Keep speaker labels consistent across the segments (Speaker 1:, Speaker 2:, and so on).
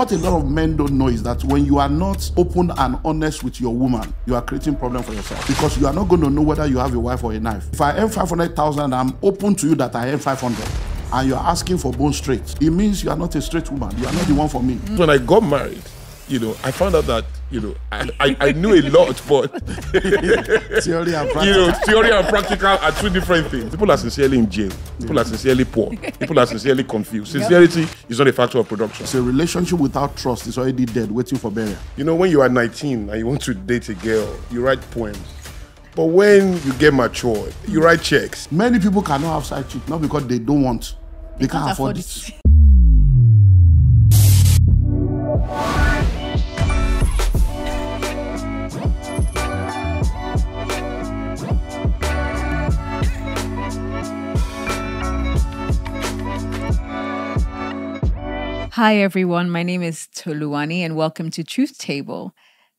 Speaker 1: What a lot of men don't know is that when you are not open and honest with your woman, you are creating problem for yourself because you are not going to know whether you have a wife or a knife. If I earn 500,000, I'm open to you that I earn 500 and you're asking for bone straight. It means you are not a straight woman. You are not the one for me.
Speaker 2: When I got married, you know, I found out that, you know, I, I, I knew a lot, but,
Speaker 1: Theory and practical.
Speaker 2: you know, theory and practical are two different things. People are sincerely in jail. People are sincerely poor. People are sincerely confused. Sincerity is not a factor of production.
Speaker 1: So a relationship without trust is already dead, waiting for burial.
Speaker 2: You know, when you are 19 and you want to date a girl, you write poems. But when you get mature, you write checks.
Speaker 1: Many people cannot have side chick, not because they don't want, they, can't,
Speaker 3: Can't
Speaker 1: afford,
Speaker 3: afford
Speaker 1: it.
Speaker 3: it. Hi everyone, my name is Toluwani and welcome to Truth Table.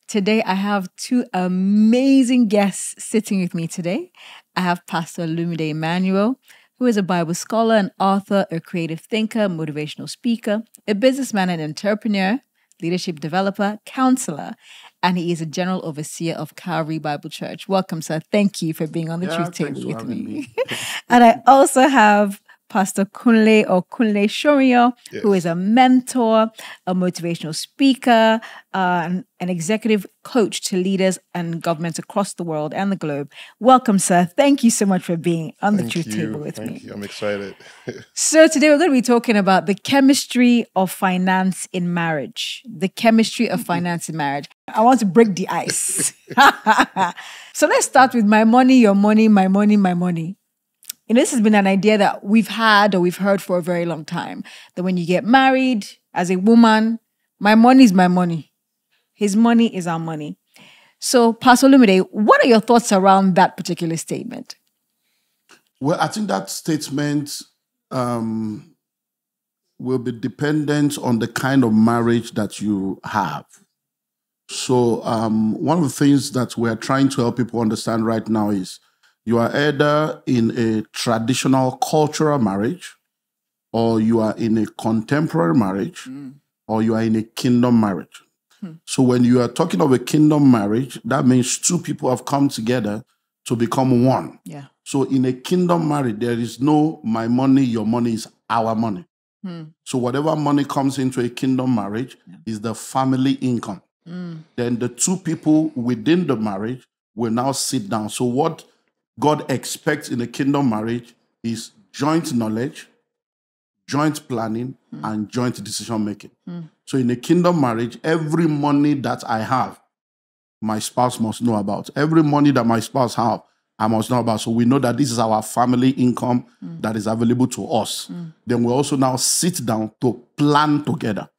Speaker 3: Today I have two amazing guests sitting with me today. I have Pastor Olumide Emmanuel, who is a Bible scholar, an author, a creative thinker, motivational speaker, a businessman and entrepreneur, leadership developer, counselor, and he is a general overseer of Calvary Bible Church. Welcome, sir. Thank you for being on the
Speaker 1: Yeah,
Speaker 3: Truth Table with me.
Speaker 1: me.
Speaker 3: and I also have Pastor Kunle or Kunle Sorinyan, who is a mentor, a motivational speaker, uh, and an executive coach to leaders and governments across the world and the globe. Welcome, sir. Thank you so much for being on the Truth
Speaker 2: you.
Speaker 3: Table with
Speaker 2: Thank
Speaker 3: me.
Speaker 2: you. I'm excited.
Speaker 3: So today we're going to be talking about the chemistry of finance in marriage. The chemistry of finance in marriage. I want to break the ice. so let's start with my money, your money, my money, my money. You know, this has been an idea that we've had or we've heard for a very long time. That when you get married as a woman, my money is my money. His money is our money. So, Pastor Olumide, what are your thoughts around that particular statement?
Speaker 1: Well, I think that statement um, will be dependent on the kind of marriage that you have. So, um, one of the things that we're trying to help people understand right now is you are either in a traditional cultural marriage, or you are in a contemporary marriage, mm. or you are in a kingdom marriage. Hmm. So, when you are talking of a kingdom marriage, that means two people have come together to become one.
Speaker 3: Yeah.
Speaker 1: So in a kingdom marriage, there is no my money, your money is our money. Hmm. So whatever money comes into a kingdom marriage is the family income. Hmm. Then the two people within the marriage will now sit down. So what God expects in a kingdom marriage is joint knowledge, joint planning, hmm. and joint decision making. Hmm. So in a kingdom marriage, every money that I have, my spouse must know about. Every money that my spouse have, I must know about. So we know that this is our family income hmm. that is available to us. Then we also now sit down to plan together.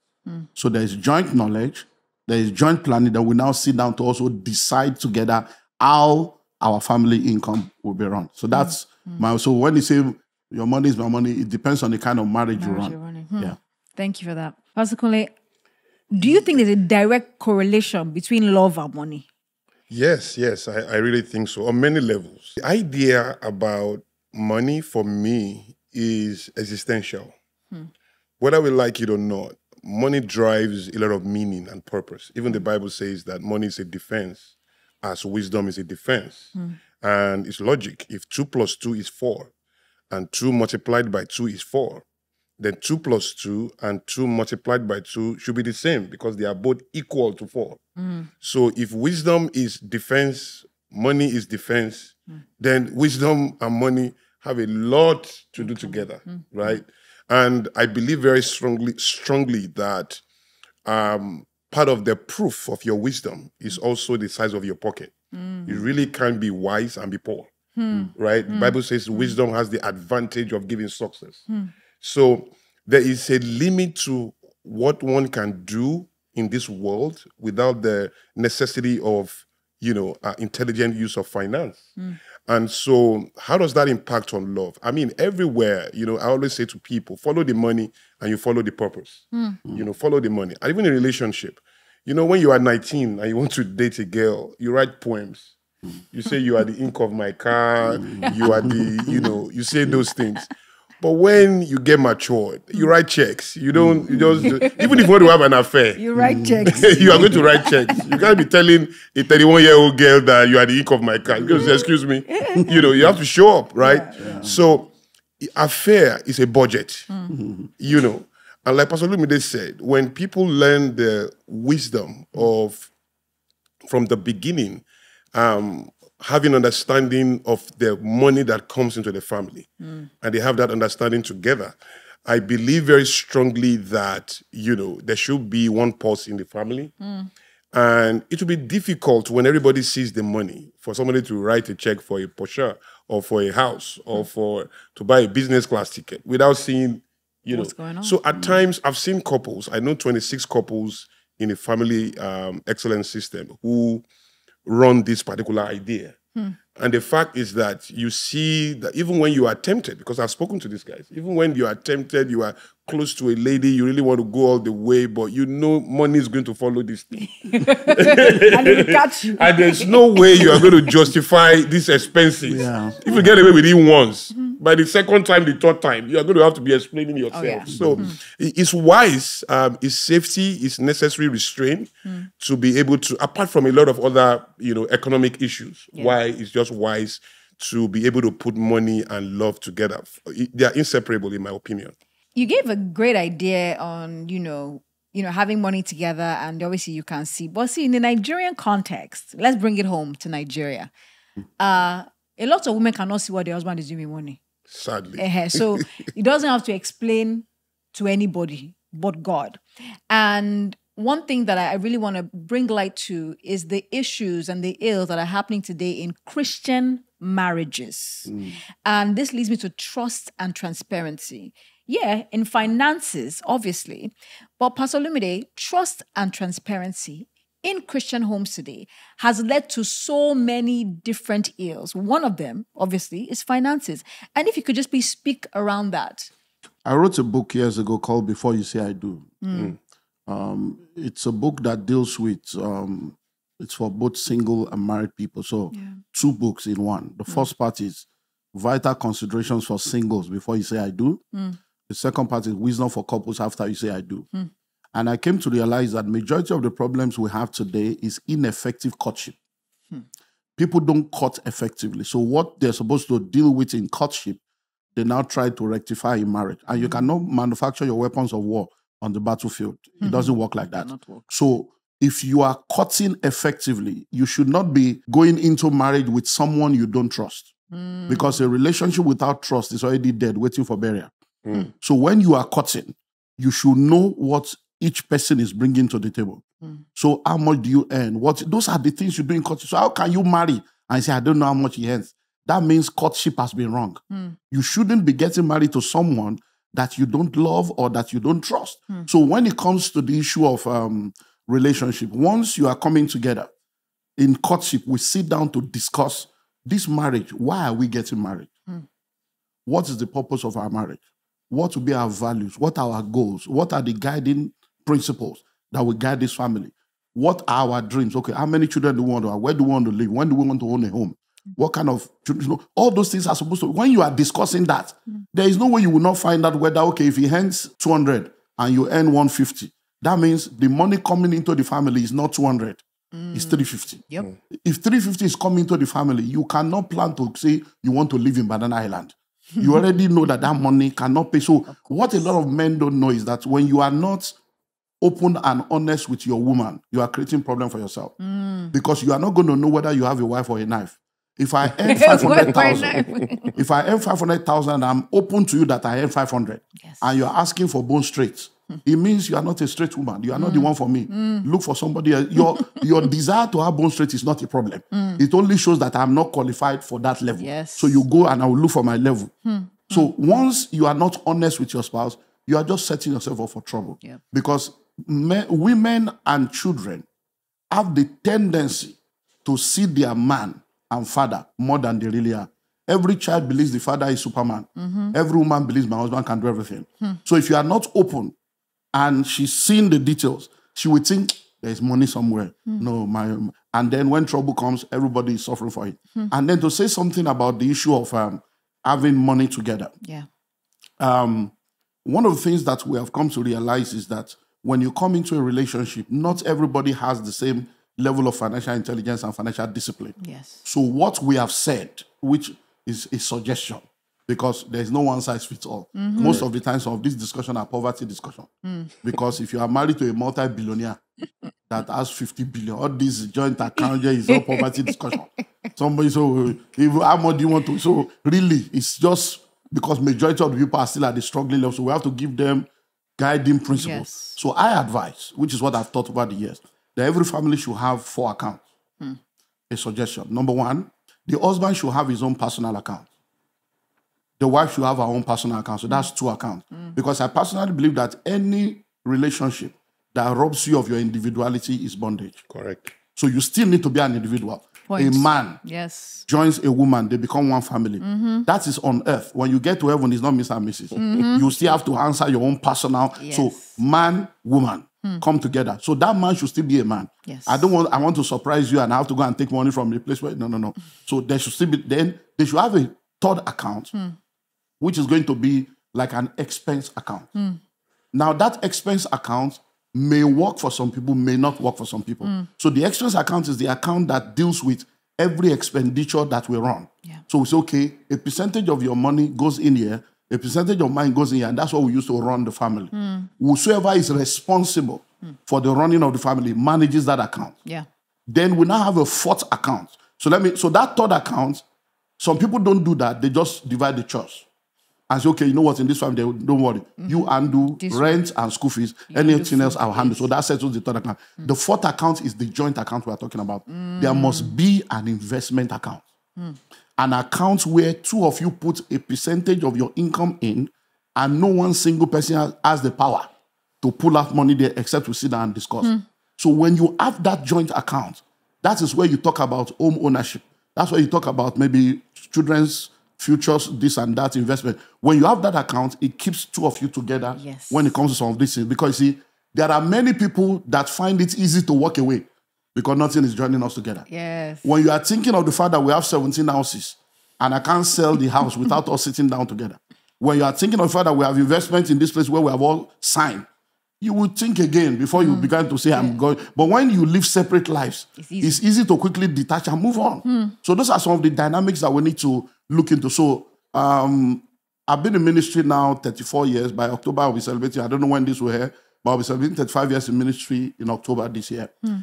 Speaker 1: So there is joint knowledge, there is joint planning. Then we now sit down to also decide together how our family income will be run. So that's my. So when you say your money is my money, it depends on the kind of marriage, you run.
Speaker 3: You're running. Hmm.
Speaker 1: Yeah.
Speaker 3: Thank you for that. Pastor Kunle, do you think there's a direct correlation between love and money?
Speaker 2: Yes, yes, I, I really think so on many levels. The idea about money for me is existential. Whether we like it or not, money drives a lot of meaning and purpose. Even the Bible says that money is a defense, as wisdom is a defense. Hmm. And it's logic. If two plus two is four, and two multiplied by two is four, then two plus two and two multiplied by two should be the same because they are both equal to four. Hmm. So if wisdom is defense, money is defense, hmm. then wisdom and money have a lot to do together, right? And I believe very strongly, strongly that um, part of the proof of your wisdom is mm. also the size of your pocket. Mm. You really can't be wise and be poor, hmm. right? The hmm. Bible says hmm. wisdom has the advantage of giving success. So there is a limit to what one can do in this world without the necessity of, you know, uh, intelligent use of finance. And so, how does that impact on love? I mean, everywhere, you know, I always say to people, follow the money and you follow the purpose. Hmm. Hmm. You know, follow the money. And even in a relationship, you know, when you are 19 and you want to date a girl, you write poems. Hmm. You say you are the ink of my car, you are the, you know, you say those things. But when you get matured, you write checks. You don't. You just even if you want to have an affair,
Speaker 3: You write checks.
Speaker 2: you are going to write checks. You can't be telling a 31 year old girl that you are the ink of my car. Because excuse me, you know, you have to show up, right? So, affair is a budget, you know. And like Pastor Olumide said, when people learn the wisdom of from the beginning, um, having understanding of the money that comes into the family, mm. and they have that understanding together. I believe very strongly that you know there should be one pulse in the family, mm. and it will be difficult when everybody sees the money for somebody to write a check for a Porsche or for a house or mm. for to buy a business class ticket without seeing you
Speaker 3: What's
Speaker 2: know.
Speaker 3: going on?
Speaker 2: So at times I've seen couples. I know 26 couples in a family um, excellence system who run this particular idea. Hmm. And the fact is that you see that even when you are tempted, because I've spoken to these guys, even when you are tempted, you are close to a lady, you really want to go all the way, but you know money is going to follow this thing.
Speaker 3: and they catch you.
Speaker 2: And there's no way you are going to justify these expenses.
Speaker 1: Yeah.
Speaker 2: If you get away with it once, by the second time, the third time, you are going to have to be explaining yourself.
Speaker 3: yeah.
Speaker 2: So i- it's wise, um, it's safety, it's necessary restraint to be able to, apart from a lot of other, you know, economic issues, why it's just wise to be able to put money and love together. They are inseparable, in my opinion.
Speaker 3: You gave a great idea on you know you know having money together and obviously you can see but see in the nigerian context let's bring it home to nigeria uh a lot of women cannot see what their husband is doing with money
Speaker 2: Sadly.
Speaker 3: Eh, so he doesn't have to explain to anybody but God. And one thing that I I really want to bring light to is the issues and the ills that are happening today in Christian marriages. And this leads me to trust and transparency. Yeah, in finances, obviously. But Pastor Olumide, trust and transparency in Christian homes today has led to so many different ills. One of them, obviously, is finances. And if you could just please speak around that.
Speaker 1: I wrote a book years ago called Before You Say I Do. Um, it's a book that deals with, um, it's for both single and married people. So, two books in one. The first part is vital considerations for singles before you say I do. The second part is wisdom for couples after you say I do. And I came to realize that majority of the problems we have today is ineffective courtship. People don't court effectively. So what they're supposed to deal with in courtship, they now try to rectify in marriage. And you cannot manufacture your weapons of war on the battlefield. It doesn't work like that. So if you are courting effectively, you should not be going into marriage with someone you don't trust. Because a relationship without trust is already dead, waiting for burial. Hmm. Hmm. So when you are cutting, you should know what each person is bringing to the table. Hmm. So how much do you earn? What those are the things you do in courtship. So how can you marry and say I don't know how much he earns? That means courtship has been wrong. You shouldn't be getting married to someone that you don't love or that you don't trust. So when it comes to the issue of um, relationship, once you are coming together in courtship, we sit down to discuss this marriage. Why are we getting married? What is the purpose of our marriage? What will be our values? What are our goals? What are the guiding principles that will guide this family? What are our dreams? Okay, how many children do we want to have? Where do we want to live? When do we want to own a home? What kind of children? You know, all those things are supposed to. When you are discussing that, mm. there is no way you will not find out whether okay, if he earns two hundred and you earn one fifty, that means the money coming into the family is not two hundred. Mm. It's 350.
Speaker 3: Yep.
Speaker 1: If 350 is coming to the family, you cannot plan to say you want to live in Banana Island. You already know that that money cannot pay. So, what a lot of men don't know is that when you are not open and honest with your woman, you are creating problem for yourself because you are not going to know whether you have a wife or a knife. If I earn five hundred thousand, if I earn five hundred thousand, I'm open to you that I earn five hundred,
Speaker 3: Yes.
Speaker 1: and you're asking for bone straight. It means you are not a straight woman. You are not the mm. one for me. Mm. Look for somebody else. Your your desire to have bone straight is not a problem. Mm. It only shows that I'm not qualified for that level.
Speaker 3: Yes.
Speaker 1: So you go and I will look for my level. Hmm. So hmm. once you are not honest with your spouse, you are just setting yourself up for trouble.
Speaker 3: Yeah.
Speaker 1: Because men, women and children have the tendency to see their man and father more than they really are. Every child believes the father is Superman. Mm-hmm. Every woman believes my husband can do everything. Hmm. So if you are not open and she's seen the details, she would think there's money somewhere. No, my and then when trouble comes, everybody is suffering for it. And then to say something about the issue of um, having money together,
Speaker 3: Yeah.
Speaker 1: um, one of the things that we have come to realize is that when you come into a relationship, not everybody has the same level of financial intelligence and financial discipline.
Speaker 3: Yes.
Speaker 1: So what we have said, which is a suggestion, because there's no one size fits all. Mm-hmm. Most of the times of this discussion are poverty discussion. Mm. Because if you are married to a multi-billionaire that has 50 billion, all this joint account here is all poverty discussion. Somebody so if, how much do you want to? So really, it's just because majority of the people are still at the struggling level. So we have to give them guiding principles.
Speaker 3: Yes.
Speaker 1: So I advise, which is what I've thought over the years, that every family should have four accounts. Hmm. A suggestion. Number one, the husband should have his own personal account. The wife should have her own personal account. So that's two accounts. Mm. Because I personally believe that any relationship that robs you of your individuality is bondage.
Speaker 2: Correct.
Speaker 1: So you still need to be an individual.
Speaker 3: Point.
Speaker 1: A man
Speaker 3: Yes.
Speaker 1: joins a woman, they become one family. Mm-hmm. That is on earth. When you get to heaven, it's not Mr. and Mrs. Mm-hmm. You still have to answer your own personal. So man, woman hmm. come together. So that man should still be a man.
Speaker 3: Yes.
Speaker 1: I don't want I want to surprise you and I have to go and take money from the place where no no no. Hmm. So there should still be then they should have a third account, hmm. Which is going to be like an expense account. Hmm. Now, that expense account may work for some people, may not work for some people. Hmm. So, the expense account is the account that deals with every expenditure that we run.
Speaker 3: Yeah.
Speaker 1: So, it's okay, a percentage of your money goes in here, a percentage of mine goes in here, and that's what we use to run the family. Hmm. Whosoever is responsible for the running of the family manages that account.
Speaker 3: Yeah.
Speaker 1: Then we now have a fourth account. So, let me, so that third account, some people don't do that, they just divide the chores and say, okay, you know what, in this they- don't worry. You handle
Speaker 3: This
Speaker 1: rent and school fees.
Speaker 3: handle
Speaker 1: Anything else, I'll handle. So that settles the third account. The fourth account is the joint account we are talking about. There must be an investment account. An account where two of you put a percentage of your income in, and no one single person has, has the power to pull out money there except to sit down and discuss. So when you have that joint account, that is where you talk about home ownership. That's where you talk about maybe children's futures, this and that investment. When you have that account, it keeps two of you together
Speaker 3: Yes.
Speaker 1: when it comes to some of these things. Because you see, there are many people that find it easy to walk away because nothing is joining us together.
Speaker 3: Yes.
Speaker 1: When you are thinking of the fact that we have 17 houses and I can't sell the house without us sitting down together. When you are thinking of the fact that we have investment in this place where we have all signed, you would think again before you hmm. begin to say, I'm going. But when you live separate lives, it's
Speaker 3: easy.
Speaker 1: easy, to quickly detach and move on. Hmm. So those are some of the dynamics that we need to look into. So um, I've been in ministry now 34 years. By October, I'll be celebrating. I don't know when this will air, but I'll be celebrating 35 years in ministry in October this year. Hmm.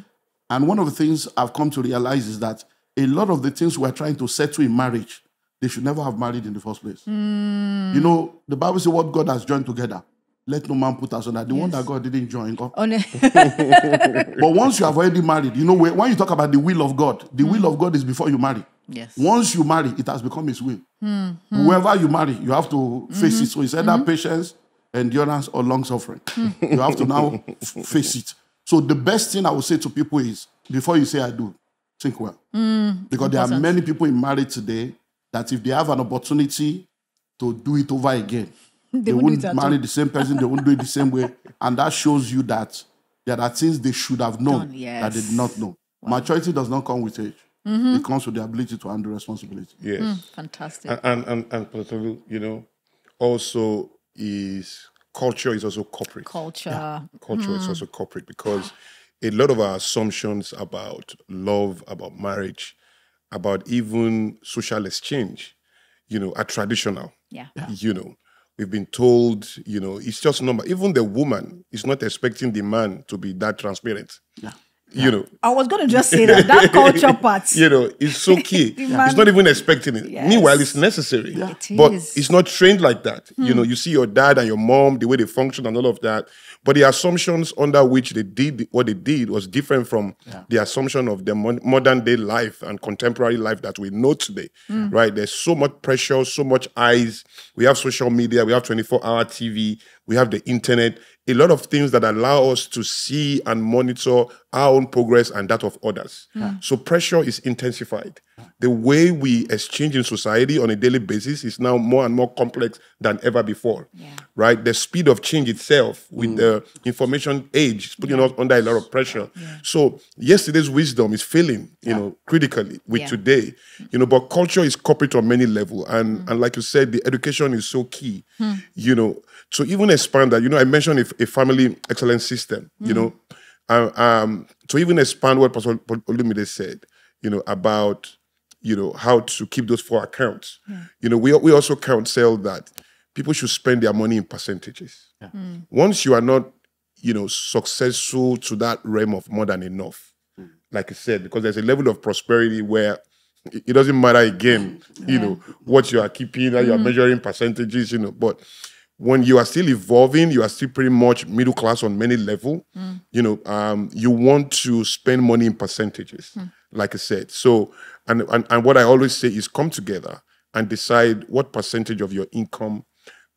Speaker 1: And one of the things I've come to realize is that a lot of the things we're trying to settle in marriage, they should never have married in the first place. Hmm. You know, the Bible says what God has joined together. Let no man put us under. The one that God didn't join. God.
Speaker 3: Oh, On a-
Speaker 1: But once you have already married, you know, when when you talk about the will of God, the hmm. will of God is before you marry.
Speaker 3: Yes.
Speaker 1: Once you marry, it has become His will. Hmm, hmm. Whoever you marry, you have to mm-hmm. face it. So it's either mm-hmm. patience, endurance, or long suffering. Hmm. You have to now face it. So the best thing I would say to people is before you say I do, think well. because there are many people in marriage today that if they have an opportunity to do it over again, they,
Speaker 3: won't
Speaker 1: wouldn't marry the same person, they won't do it the same way. And that shows you that there are things they should have known
Speaker 3: Done,
Speaker 1: that they did not know. Maturity does not come with age.
Speaker 3: Mm-hmm.
Speaker 1: It comes with the ability to handle responsibility.
Speaker 2: Yes.
Speaker 3: Fantastic.
Speaker 2: And and and, and Pastor, you know, also is culture is also corporate.
Speaker 3: Culture.
Speaker 2: Culture is also corporate because a lot of our assumptions about love, about marriage, about even social exchange, you know, are traditional.
Speaker 3: Yeah.
Speaker 2: You know, we've been told, you know, it's just number. Even the woman is not expecting the man to be that transparent.
Speaker 1: Yeah.
Speaker 2: You know,
Speaker 3: I was going to just say that. That culture part.
Speaker 2: you know, it's so key. It's not even expecting it.
Speaker 3: Yes.
Speaker 2: Meanwhile, it's necessary.
Speaker 3: It
Speaker 2: But it's not trained like that. You hmm. know, you see your dad and your mom, the way they function and all of that. But the assumptions under which they did what they did was different from the assumption of the modern day life and contemporary life that we know today. Hmm. Right? There's so much pressure, so much eyes. We have social media, we have 24 hour TV, we have the internet, a lot of things that allow us to see and monitor our own progress and that of others. Hmm. So pressure is intensified. The way we exchange in society on a daily basis is now more and more complex than ever before. Right? The speed of change itself with hmm. the information age is putting us under a lot of pressure. So yesterday's wisdom is failing, you know, critically with
Speaker 3: Yeah.
Speaker 2: today. You know, but culture is corporate on many levels. And hmm. and like you said, the education is so key. You know, so even expand that, you know, I mentioned a, a family excellence system, you know. Um, um, to even expand what Pastor Ol- Olumide said, you know, about you know how to keep those four accounts. You know, we we also counsel that people should spend their money in percentages. Once you are not, you know, successful to that realm of more than enough, like I said, because there's a level of prosperity where it it doesn't matter again, you know, what you are keeping, that you are measuring percentages, you know, but when you are still evolving, you are still pretty much middle class on many level. Mm. You know, um, you want to spend money in percentages, hmm. like I said. So, and, and and what I always say is come together and decide what percentage of your income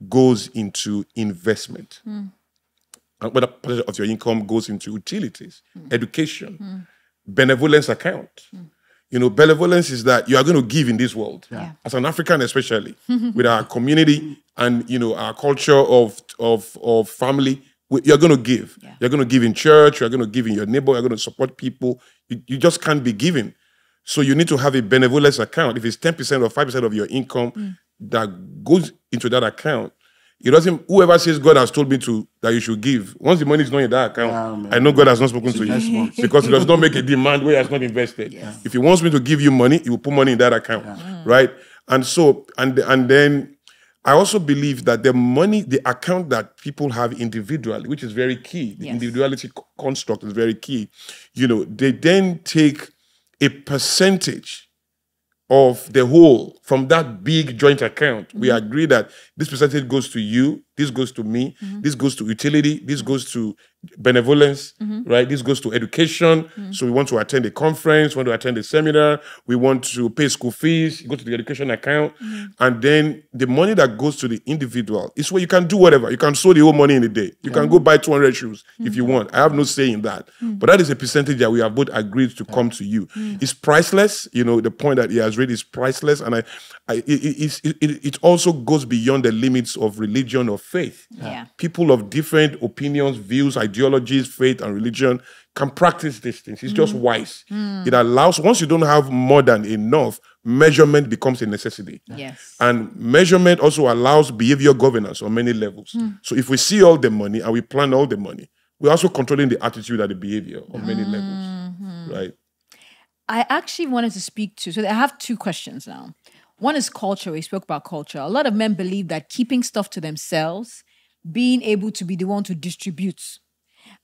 Speaker 2: goes into investment, hmm. and what percentage of your income goes into utilities, hmm. education, benevolence account. You know, benevolence is that you are going to give in this world, as an African especially, with our community and you know our culture of of of family. You're going to give.
Speaker 3: Yeah.
Speaker 2: You're going to give in church. You're going to give in your neighbor. You're going to support people. You, you just can't be giving. So you need to have a benevolence account. If it's ten percent or five percent of your income mm. that goes into that account, it doesn't. Whoever says God has told me to that you should give, once the money is not in that account,
Speaker 1: Yeah.
Speaker 2: I know God has not spoken to you
Speaker 1: one.
Speaker 2: because He does not make a demand where He has not invested. If He wants me to give you money, He will put money in that account, mm. right? And so, and and then I also believe that the money, the account that people have individually, which is very key, the
Speaker 3: Yes.
Speaker 2: individuality construct is very key. You know, they then take a percentage of the whole from that big joint account. We mm-hmm. agree that this percentage goes to you, this goes to me, mm-hmm. this goes to utility, this mm-hmm. goes to benevolence, mm-hmm. right? This goes to education. So we want to attend a conference, we want to attend a seminar, we want to pay school fees, go to the education account, and then the money that goes to the individual is where you can do whatever. You can sow the whole money in a day. You can go buy 200 shoes if you want. I have no say in that. Mm. But that is a percentage that we have both agreed to come to you. Mm. It's priceless. You know, the point that he has read is priceless. And I, I it, it, it, it, also goes beyond the limits of religion or faith.
Speaker 3: Yeah.
Speaker 2: People of different opinions, views, ideologies, faith, and religion can practice these things. It's just mm. wise. Mm. It allows, once you don't have more than enough, measurement becomes a necessity.
Speaker 3: Yes.
Speaker 2: And measurement also allows behavior governance on many levels. Hmm. So if we see all the money and we plan all the money, we're also controlling the attitude and the behavior on many levels. Mm-hmm. Right?
Speaker 3: I actually wanted to speak to, so I have two questions now. One is culture. We spoke about culture. A lot of men believe that keeping stuff to themselves, being able to be the one to distribute.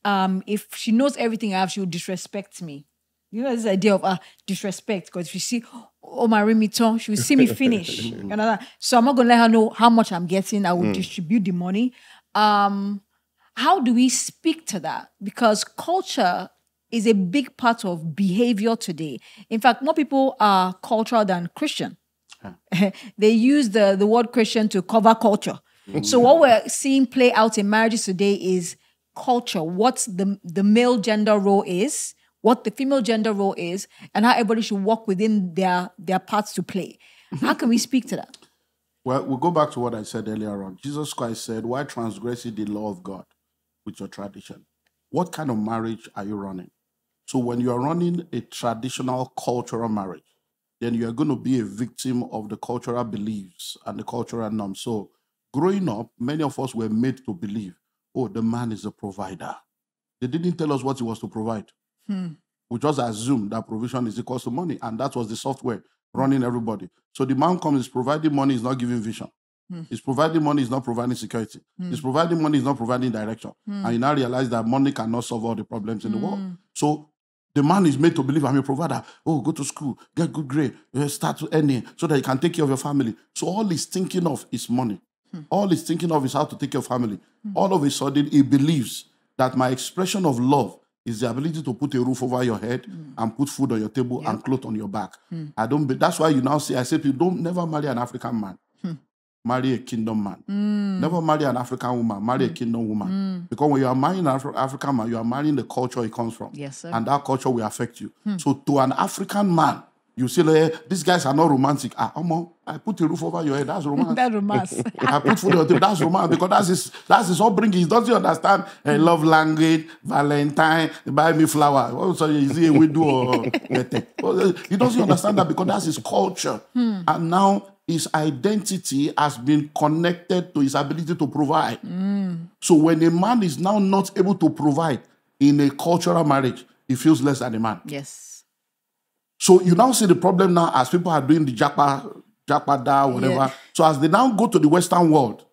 Speaker 3: Um, if she knows everything I have, she will disrespect me. You know, this idea of uh, disrespect, because if you see, oh, my remiton, she will see me finish. You know that? So I'm not going to let her know how much I'm getting. I will distribute the money. Um, how do we speak to that? Because culture is a big part of behavior today. In fact, more people are cultural than Christian. they use the, the word Christian to cover culture. so what we're seeing play out in marriages today is culture, what the, the male gender role is, what the female gender role is, and how everybody should walk within their, their parts to play. How can we speak to that?
Speaker 1: Well, we'll go back to what I said earlier on. Jesus Christ said, Why transgress the law of God with your tradition? What kind of marriage are you running? So, when you are running a traditional cultural marriage, then you are going to be a victim of the cultural beliefs and the cultural norms. So, growing up, many of us were made to believe, oh, the man is a provider. They didn't tell us what he was to provide. Hmm. We just assumed that provision is equal to money, and that was the software running everybody. So the man comes, is providing money, is not giving vision. Hmm. He's providing money, is not providing security. Hmm. He's providing money, is not providing direction. And you now realize that money cannot solve all the problems in the world. So the man is made to believe I'm a provider. Oh, go to school, get good grade, uh, start earning so that you can take care of your family. So all he's thinking of is money. Hmm. All he's thinking of is how to take care of family. Hmm. All of a sudden, he believes that my expression of love is the ability to put a roof over your head hmm. and put food on your table and clothes on your back. I don't. Be, that's why you now say I say people don't never marry an African man marry a kingdom man. Mm. Never marry an African woman, marry a mm. kingdom woman. Mm. Because when you are marrying an Afri- African man, you are marrying the culture he comes from.
Speaker 3: Yes, sir.
Speaker 1: And that culture will affect you. Hmm. So to an African man, you say, like, eh, these guys are not romantic. Ah, Omo, I put a roof over your head. That's romance.
Speaker 3: That romance.
Speaker 1: I put food on the table. That's romance because that's his that's his upbringing. He doesn't understand a love language, Valentine, buy me flower. What so is he a widow or he doesn't understand that because that's his culture. Hmm. And now his identity has been connected to his ability to provide. So when a man is now not able to provide in a cultural marriage, he feels less than a man.
Speaker 3: yes.
Speaker 1: So you now see the problem now as people are doing the japa, japa da, whatever.
Speaker 3: Yeah.
Speaker 1: So as they now go to the Western world,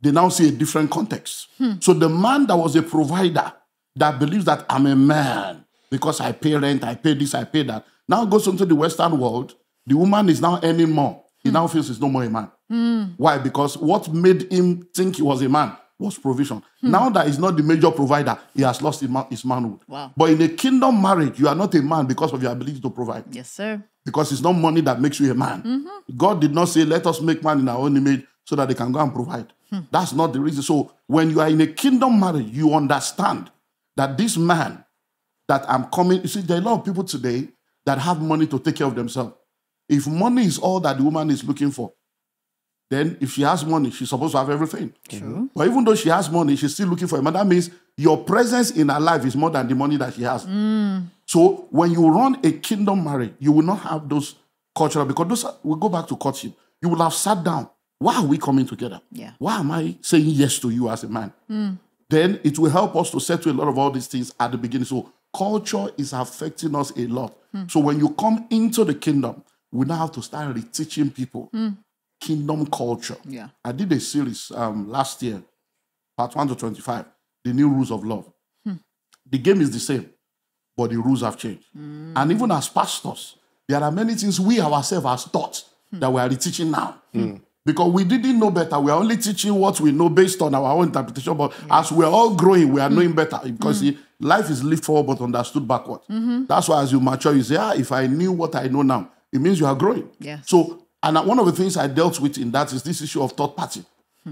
Speaker 1: they now see a different context. Hmm. So the man that was a provider that believes that I'm a man because I pay rent, I pay this, I pay that, now goes into the Western world. The woman is now earning more. He hmm. now feels he's no more a man. Hmm. Why? Because what made him think he was a man was provision. Hmm. Now that he's not the major provider, he has lost his, man- his manhood.
Speaker 3: Wow.
Speaker 1: But in a kingdom marriage, you are not a man because of your ability to provide
Speaker 3: Yes, sir.
Speaker 1: because it's not money that makes you a man. Mm-hmm. God did not say, let us make man in our own image so that they can go and provide. That's not the reason. So when you are in a kingdom marriage, you understand that this man that I'm coming, you see, there are a lot of people today that have money to take care of themselves. If money is all that the woman is looking for, then if she has money, she's supposed to have everything.
Speaker 3: True.
Speaker 1: But even though she has money, she's still looking for a man. That means your presence in her life is more than the money that she has. Mm. So when you run a kingdom marriage, you will not have those cultural because those are- we go back to courtship. You will have sat down. Why are we coming together?
Speaker 3: Yeah.
Speaker 1: Why am I saying yes to you as a man? Mm. Then it will help us to settle a lot of all these things at the beginning. So culture is affecting us a lot. Hmm. So when you come into the kingdom, we now have to start reteaching people hmm. kingdom culture.
Speaker 3: Yeah.
Speaker 1: I did a series um, last year, part one to 25, the new rules of love. Hmm. The game is the same, but the rules have changed. Hmm. And even as pastors, there are many things we ourselves have taught that we are teaching now. Because we didn't know better. We are only teaching what we know based on our own interpretation. But as we're all growing, we are knowing better. Because see, life is lived forward but understood backward. Mm-hmm. That's why as you mature, you say, ah, if I knew what I know now, it means you are growing.
Speaker 3: Yes.
Speaker 1: So, and one of the things I dealt with in that is this issue of third party.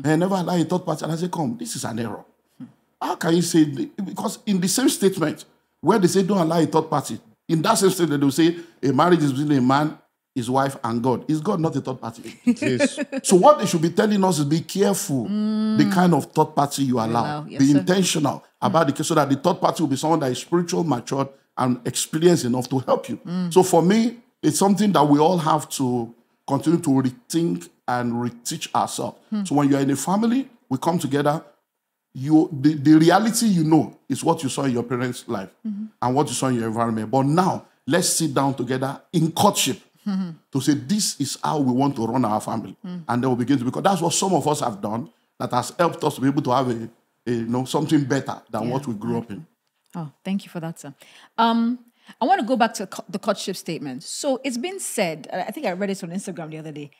Speaker 1: I never allow a third party. And I say, come, this is an error. Hmm. How can you say, because in the same statement where they say don't allow a third party, in that same statement, they will say a marriage is between a man, his wife, and God. Is God not a third party?
Speaker 2: Yes.
Speaker 1: so what they should be telling us is be careful hmm. the kind of third party you allow.
Speaker 3: allow, yes,
Speaker 1: be
Speaker 3: sir.
Speaker 1: intentional about the case so that the third party will be someone that is spiritual, matured, and experienced enough to help you. So for me, it's something that we all have to continue to rethink and reteach ourselves. Hmm. So when you're in a family, we come together. You the, the reality you know is what you saw in your parents' life hmm. and what you saw in your environment. But now let's sit down together in courtship hmm. to say this is how we want to run our family. And then we begin to because that's what some of us have done that has helped us to be able to have a, a you know something better than what we grew up in.
Speaker 3: Oh, thank you for that, sir. Um, I want to go back to the courtship statement. So it's been said, I think I read it on Instagram the other day.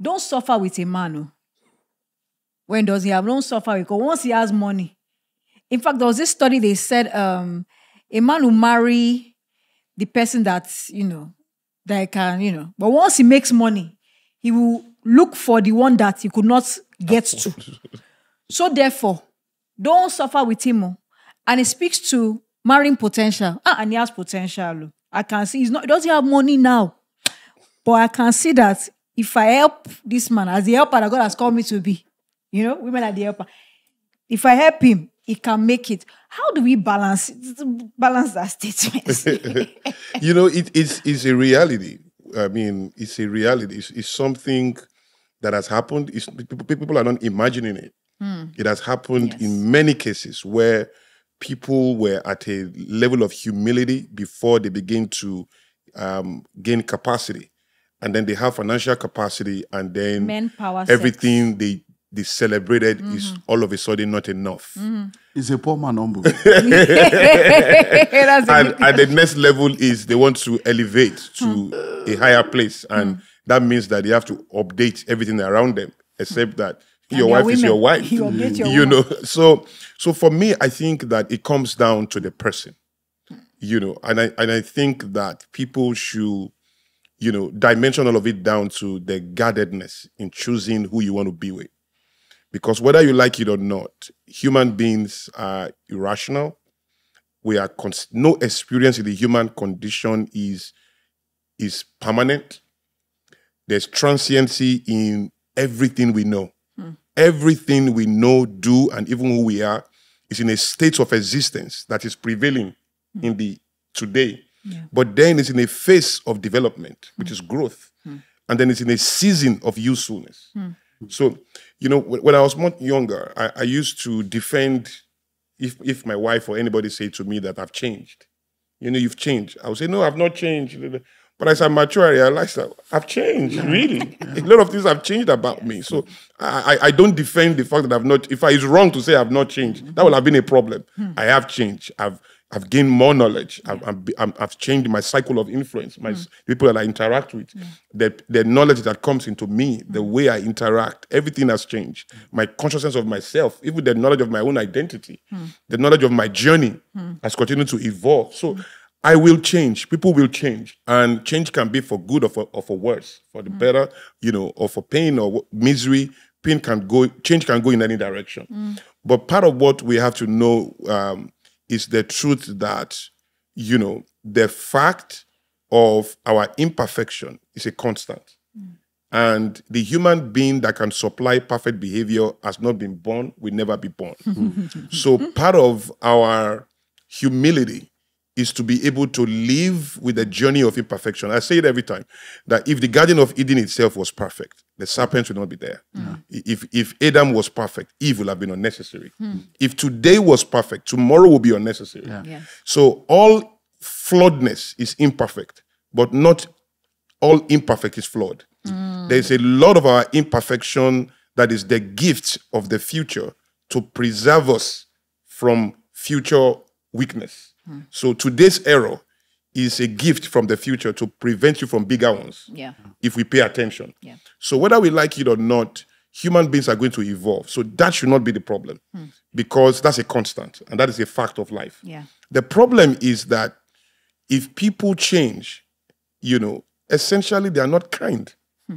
Speaker 3: Don't suffer with a man. oh. When does he have? Don't suffer because once he has money. In fact, there was this study they said um, a man will marry the person that you know that can you know, but once he makes money, he will look for the one that he could not get to. So therefore, don't suffer with him. oh. And it speaks to marrying potential. Ah, and he has potential. I can see he's not he doesn't have money now. But I can see that if I help this man as the helper that God has called me to be, you know, women are the helper. If I help him, he can make it. How do we balance balance that statement?
Speaker 2: you know, it, it's it's a reality. I mean, it's a reality. It's, it's something that has happened. It's, people, people are not imagining it. It has happened in many cases where people were at a level of humility before they begin to um, gain capacity, and then they have financial capacity, and then
Speaker 3: Manpower
Speaker 2: everything they they celebrated mm-hmm. is all of a sudden not enough. Mm-hmm.
Speaker 1: He's a poor man humble.
Speaker 3: That's a
Speaker 2: and at the next level is they want to elevate to hmm. a higher place. And hmm. that means that they have to update everything around them except that your wife is your
Speaker 3: women.
Speaker 2: wife
Speaker 3: your
Speaker 2: you
Speaker 3: woman.
Speaker 2: know so so for me i think that it comes down to the person you know and i and i think that people should you know, dimension all of it down to the guardedness in choosing who you want to be with. Because whether you like it or not, human beings are irrational. We are no experience in the human condition is is permanent. There's transiency in everything we know. Hmm. Everything we know, do, and even who we are is in a state of existence that is prevailing hmm. in the today. Yeah. But then it's in a phase of development, which mm. is growth. Mm. And then it's in a season of usefulness. Mm. So, you know, when I was much younger, I, I, used to defend if if my wife or anybody say to me that I've changed. You know, you've changed. I would say, no, I've not changed. But as I mature, I realized that I've changed, really. A lot of things have changed about me. So I, I don't defend the fact that I've not, if I is wrong to say I've not changed, that would have been a problem. Hmm. I have changed. I've I've gained more knowledge. I've, I've, I've, changed my cycle of influence, my mm. people that I interact with, mm. the, the knowledge that comes into me, the way I interact, everything has changed. My consciousness of myself, even the knowledge of my own identity, mm. the knowledge of my journey has continued to evolve. So. I will change. People will change. And change can be for good or for, or for worse, for the better, you know, or for pain or misery. Pain can go, change can go in any direction. But part of what we have to know um, is the truth that, you know, the fact of our imperfection is a constant. Mm. And the human being that can supply perfect behavior has not been born, will never be born. so part of our humility is to be able to live with the journey of imperfection. I say it every time that if the Garden of Eden itself was perfect, the serpent would not be there. Mm. If if Adam was perfect, Eve would have been unnecessary. Mm. If today was perfect, tomorrow will be unnecessary. Yeah. Yeah. So all flawedness is imperfect, but not all imperfect is flawed. Mm. There's a lot of our imperfection that is the gift of the future to preserve us from future weakness. So today's error is a gift from the future to prevent you from bigger ones.
Speaker 3: Yeah.
Speaker 2: If we pay attention. Yeah. So whether we like it or not, human beings are going to evolve. So that should not be the problem. Hmm. Because that's a constant and that is a fact of life.
Speaker 3: Yeah.
Speaker 2: The problem is that if people change, you know, essentially they are not kind. Hmm.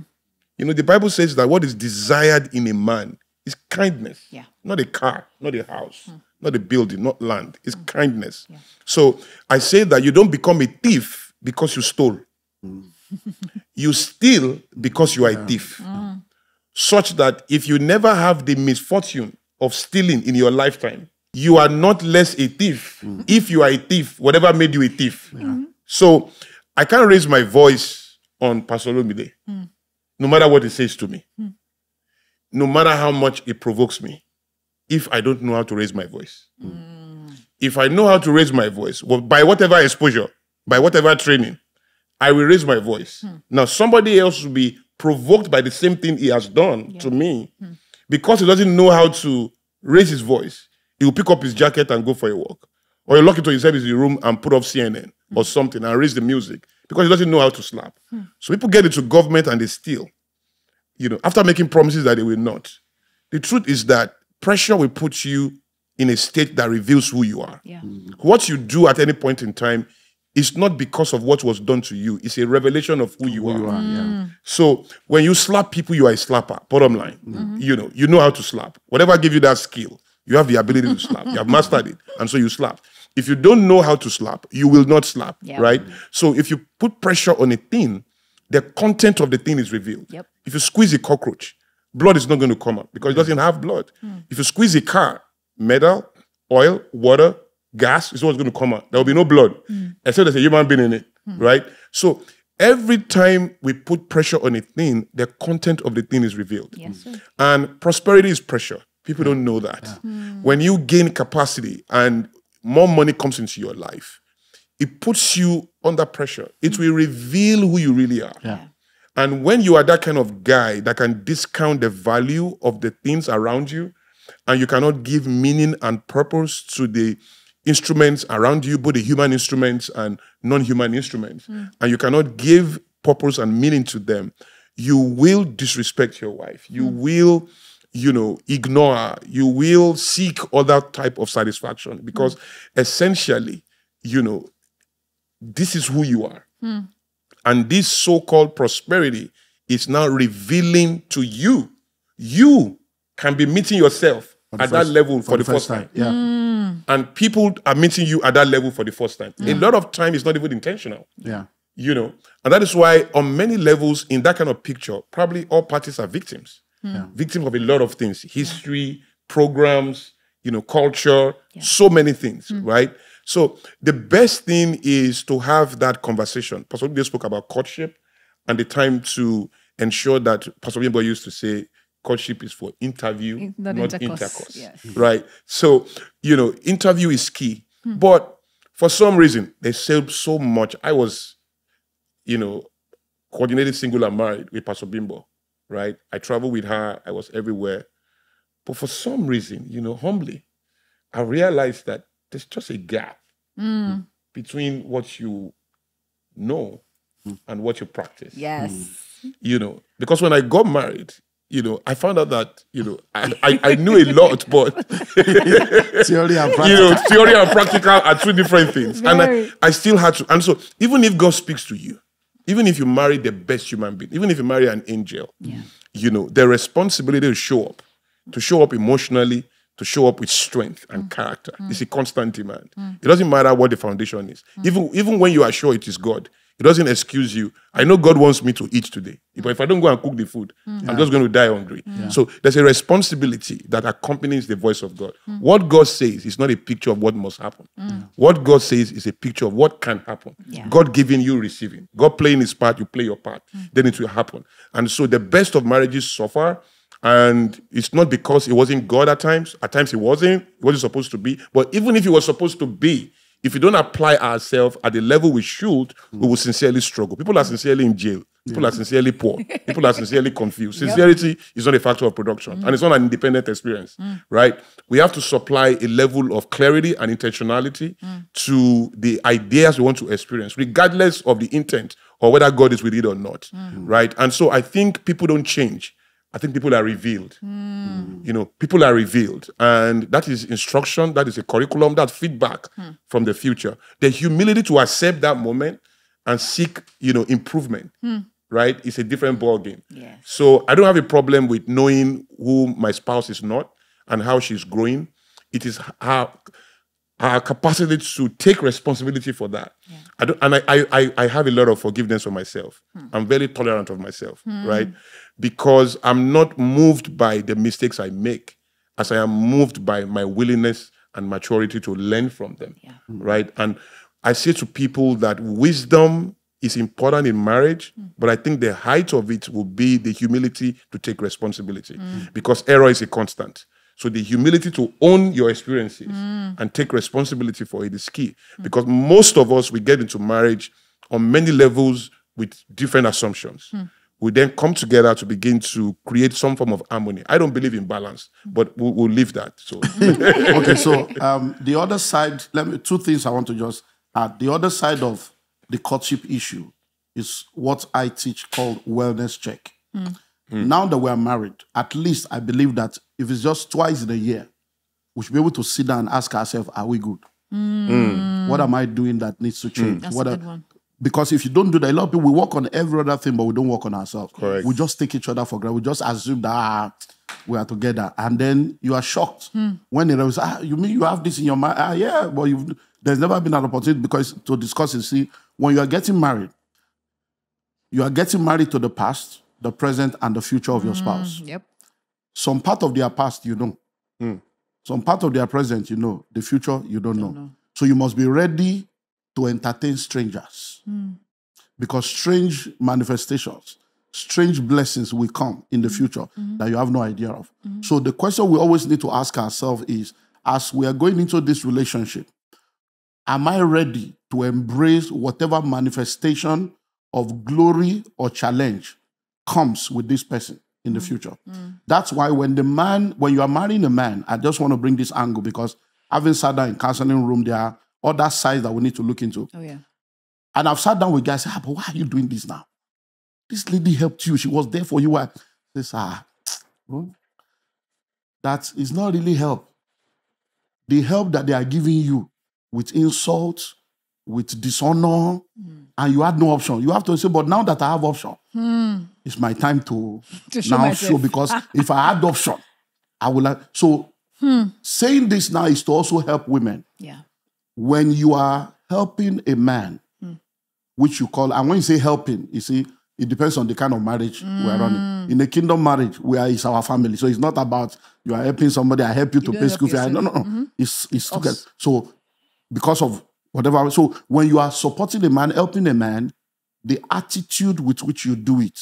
Speaker 2: You know, the Bible says that what is desired in a man is kindness.
Speaker 3: Yeah.
Speaker 2: Not a car, not a house. Hmm not a building, not land. It's mm. kindness. Yeah. So I say that you don't become a thief because you stole. Mm. you steal because you are yeah. a thief. Mm. Such that if you never have the misfortune of stealing in your lifetime, you are not less a thief. Mm. If you are a thief, whatever made you a thief. Yeah. So I can't raise my voice on Pastor Olumide, mm. no matter what he says to me, mm. no matter how much it provokes me if I don't know how to raise my voice. Mm. If I know how to raise my voice, well, by whatever exposure, by whatever training, I will raise my voice. Mm. Now, somebody else will be provoked by the same thing he has done yeah. to me mm. because he doesn't know how to raise his voice. He will pick up his jacket and go for a walk. Or he'll lock into himself in the room and put up CNN or hmm. something and raise the music because he doesn't know how to slap. Hmm. So people get into government and they steal, you know, after making promises that they will not. The truth is that pressure will put you in a state that reveals who you are.
Speaker 3: Yeah.
Speaker 2: What you do at any point in time is not because of what was done to you. It's a revelation of who you who are. You are mm. yeah. So when you slap people, you are a slapper. Bottom line, mm-hmm. you know, you know how to slap. Whatever give you that skill, you have the ability to slap. You have mastered it, and so you slap. If you don't know how to slap, you will not slap. Yeah. Right. So if you put pressure on a thing, the content of the thing is revealed.
Speaker 3: Yep.
Speaker 2: If you squeeze a cockroach, blood is not going to come out because it doesn't have blood. Mm. If you squeeze a car, metal, oil, water, gas is what's going to come out. There will be no blood, mm. except there's a human being in it, mm. right? So every time we put pressure on a thing, the content of the thing is revealed.
Speaker 3: Yes,
Speaker 2: and prosperity is pressure. People don't know that. Yeah. Hmm. When you gain capacity and more money comes into your life, it puts you under pressure. It will reveal who you really are.
Speaker 3: Yeah.
Speaker 2: And when you are that kind of guy that can discount the value of the things around you, and you cannot give meaning and purpose to the instruments around you, both the human instruments and non human instruments, mm. and you cannot give purpose and meaning to them, you will disrespect your wife. You mm. will you know ignore her. you will seek other type of satisfaction because mm. essentially you know this is who you are
Speaker 3: mm.
Speaker 2: And this so called prosperity is now revealing to you. You can be meeting yourself at
Speaker 1: the
Speaker 2: that level for, the first time.
Speaker 1: Yeah. Mm.
Speaker 2: And people are meeting you at that level for the first time. A mm. lot of time is not even intentional.
Speaker 1: Yeah.
Speaker 2: you know? And that is why on many levels in that kind of picture probably all parties are victims. Mm. Victims of a lot of things. History programs you know culture so many things right so the best thing is to have that conversation. Pastor Obi spoke about courtship and the time to ensure that pastor Bimbo used to say courtship is for interview
Speaker 3: Not
Speaker 2: not,
Speaker 3: intercourse,
Speaker 2: intercourse,
Speaker 3: yes. Hmm.
Speaker 2: right? So you know interview is key. Hmm. But for some reason they say so much. I was you know, coordinated single and married with Pastor Bimbo, right? I traveled with her, I was everywhere. But for some reason, you know, humbly, I realized that there's just a gap mm. between what you know mm. and what you practice.
Speaker 3: Yes. Mm.
Speaker 2: You know, because when I got married, you know, I found out that, you know, I, I, I knew a lot, but
Speaker 1: Theory and
Speaker 2: you know, theory and practical are two different things. And I, I still had to. And so, even if God speaks to you, even if you marry the best human being, even if you marry an angel, you know, the responsibility to show up, to show up emotionally, to show up with strength and mm. character—it's mm. a constant demand. Mm. It doesn't matter what the foundation is. Even, even when you are sure it is God, it doesn't excuse you. I know God wants me to eat today, but if I don't go and cook the food, I'm just going to die hungry. So there's a responsibility that accompanies the voice of God. What God says is not a picture of what must happen. What God says is a picture of what can happen.
Speaker 3: Yeah.
Speaker 2: God giving, you receiving. God playing his part, you play your part. Then it will happen. And so the best of marriages suffer. And it's not because it wasn't God at times. At times it wasn't. It wasn't supposed to be. But even if it was supposed to be, if we don't apply ourselves at the level we should, we will sincerely struggle. People are sincerely in jail. People are sincerely poor. People are sincerely confused. Sincerity is not a factor of production, and it's not an independent experience, mm. right? We have to supply a level of clarity and intentionality mm. to the ideas we want to experience, regardless of the intent or whether God is with it or not, mm. right? And so I think people don't change. I think people are revealed. You know, people are revealed. And that is instruction, that is a curriculum, that's feedback from the future. The humility to accept that moment and seek, you know, improvement, right? It's a different ball game.
Speaker 3: Yes.
Speaker 2: So I don't have a problem with knowing who my spouse is not and how she's growing. It is her, her capacity to take responsibility for that. I don't, and I, I, I- I have a lot of forgiveness for myself. Hmm. I'm very tolerant of myself, hmm. right? Because I'm not moved by the mistakes I make, as I am moved by my willingness and maturity to learn from them, right? And I say to people that wisdom is important in marriage, mm. but I think the height of it will be the humility to take responsibility mm. because error is a constant. So the humility to own your experiences mm. and take responsibility for it is key because most of us we get into marriage on many levels with different assumptions. We then come together to begin to create some form of harmony. I don't believe in balance, but we'll, we'll leave that. So
Speaker 1: okay, so um, the other side, let me two things I want to just add. The other side of the courtship issue is what I teach called wellness check. Mm. Mm. Now that we're married, at least I believe that if it's just twice in a year, we should be able to sit down and ask ourselves, are we good? Mm. What am I doing that needs to change?
Speaker 3: That's
Speaker 1: what
Speaker 3: a
Speaker 1: are-
Speaker 3: good one.
Speaker 1: Because if you don't do that, a lot of people we work on every other thing, but we don't work on ourselves.
Speaker 2: Correct.
Speaker 1: We just take each other for granted. We just assume that ah, we are together, and then you are shocked when it say, "Ah, you mean you have this in your mind?" Ah, yeah, but you've, there's never been an opportunity because to discuss it. See, when you are getting married, you are getting married to the past, the present, and the future of your spouse.
Speaker 3: Yep.
Speaker 1: Some part of their past you know, some part of their present you know, the future you don't, know. So you must be ready to entertain strangers. Because strange manifestations, strange blessings will come in the mm-hmm. future mm-hmm. that you have no idea of. Mm-hmm. So the question we always need to ask ourselves is as we are going into this relationship, am I ready to embrace whatever manifestation of glory or challenge comes with this person in the future? That's why when the man, when you are marrying a man, I just want to bring this angle because having sat down in counseling room, there are other sides that we need to look into.
Speaker 3: Oh yeah.
Speaker 1: And I've sat down with guys, ah, but why are you doing this now? This lady helped you. She was there for you. Why? This, ah, that is not really help. The help that they are giving you with insult, with dishonor, and you had no option. You have to say, but now that I have option, it's my time to,
Speaker 3: To show
Speaker 1: now
Speaker 3: myself.
Speaker 1: show because if I had option, I will have. So saying this now is to also help women.
Speaker 3: Yeah.
Speaker 1: When you are helping a man, which you call, and when you say helping, you see, it depends on the kind of marriage we're running. In a kingdom marriage, where it's our family. So it's not about you are helping somebody, I help you to pay school fee. I- No, no,
Speaker 3: yourself.
Speaker 1: no. It's it's together. So because of whatever. So when you are supporting a man, helping a man, the attitude with which you do it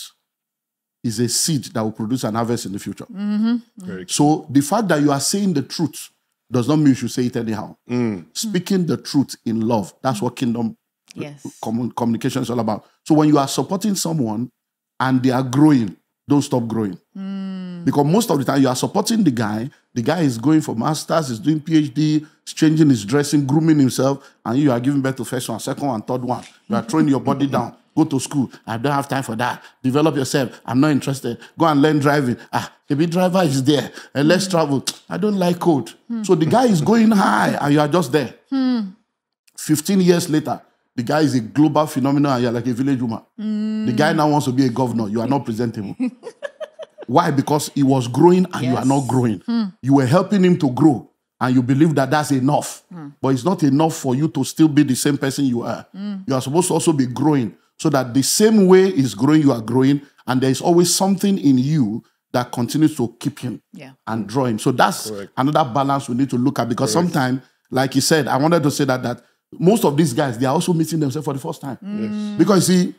Speaker 1: is a seed that will produce an harvest in the future.
Speaker 2: Very
Speaker 1: So the fact that you are saying the truth does not mean you should say it anyhow. Mm. Speaking the truth in love, that's what kingdom uh,
Speaker 3: Yes.
Speaker 1: commun- communication is all about. So when you are supporting someone and they are growing, don't stop growing. Mm. Because most of the time you are supporting the guy, the guy is going for masters, is doing PhD, is changing his dressing, grooming himself, and you are giving birth to first one, second one, third one. You are throwing your body down. Go to school. I don't have time for that. Develop yourself. I'm not interested. Go and learn driving. Ah, maybe driver is there. And let's travel. I don't like code. So the guy is going high and you are just there. 15 years later, the guy is a global phenomenon and you're like a village woman. The guy now wants to be a governor. You are not presentable. Why? Because he was growing and you are not growing. Hmm. You were helping him to grow and you believe that that's enough. Hmm. But it's not enough for you to still be the same person you are. Hmm. You are supposed to also be growing so that the same way is growing, you are growing. And there is always something in you that continues to keep him
Speaker 3: Yeah.
Speaker 1: and draw him. So that's another balance we need to look at because sometimes, like you said, I wanted to say that that most of these guys they are also meeting themselves for the first time. Mm. Because you see,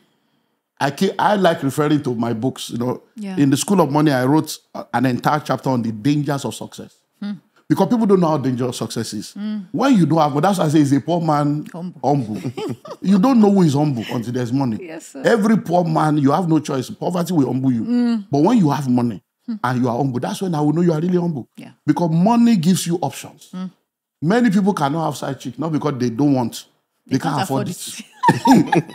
Speaker 1: I ca- I like referring to my books. You know,
Speaker 3: Yeah.
Speaker 1: in the School of Money, I wrote an entire chapter on the dangers of success. Because people don't know how dangerous success is. Mm. When you don't have, that's why I say is a poor man humble. you don't know who is humble until there's money.
Speaker 3: Yes, sir.
Speaker 1: Every poor man, you have no choice. Poverty will humble you. Mm. But when you have money hmm. and you are humble, that's when I will know you are really humble.
Speaker 3: Yeah.
Speaker 1: Because money gives you options. Mm. Many people cannot have side chick, not because they don't want. They, can't, afford, it.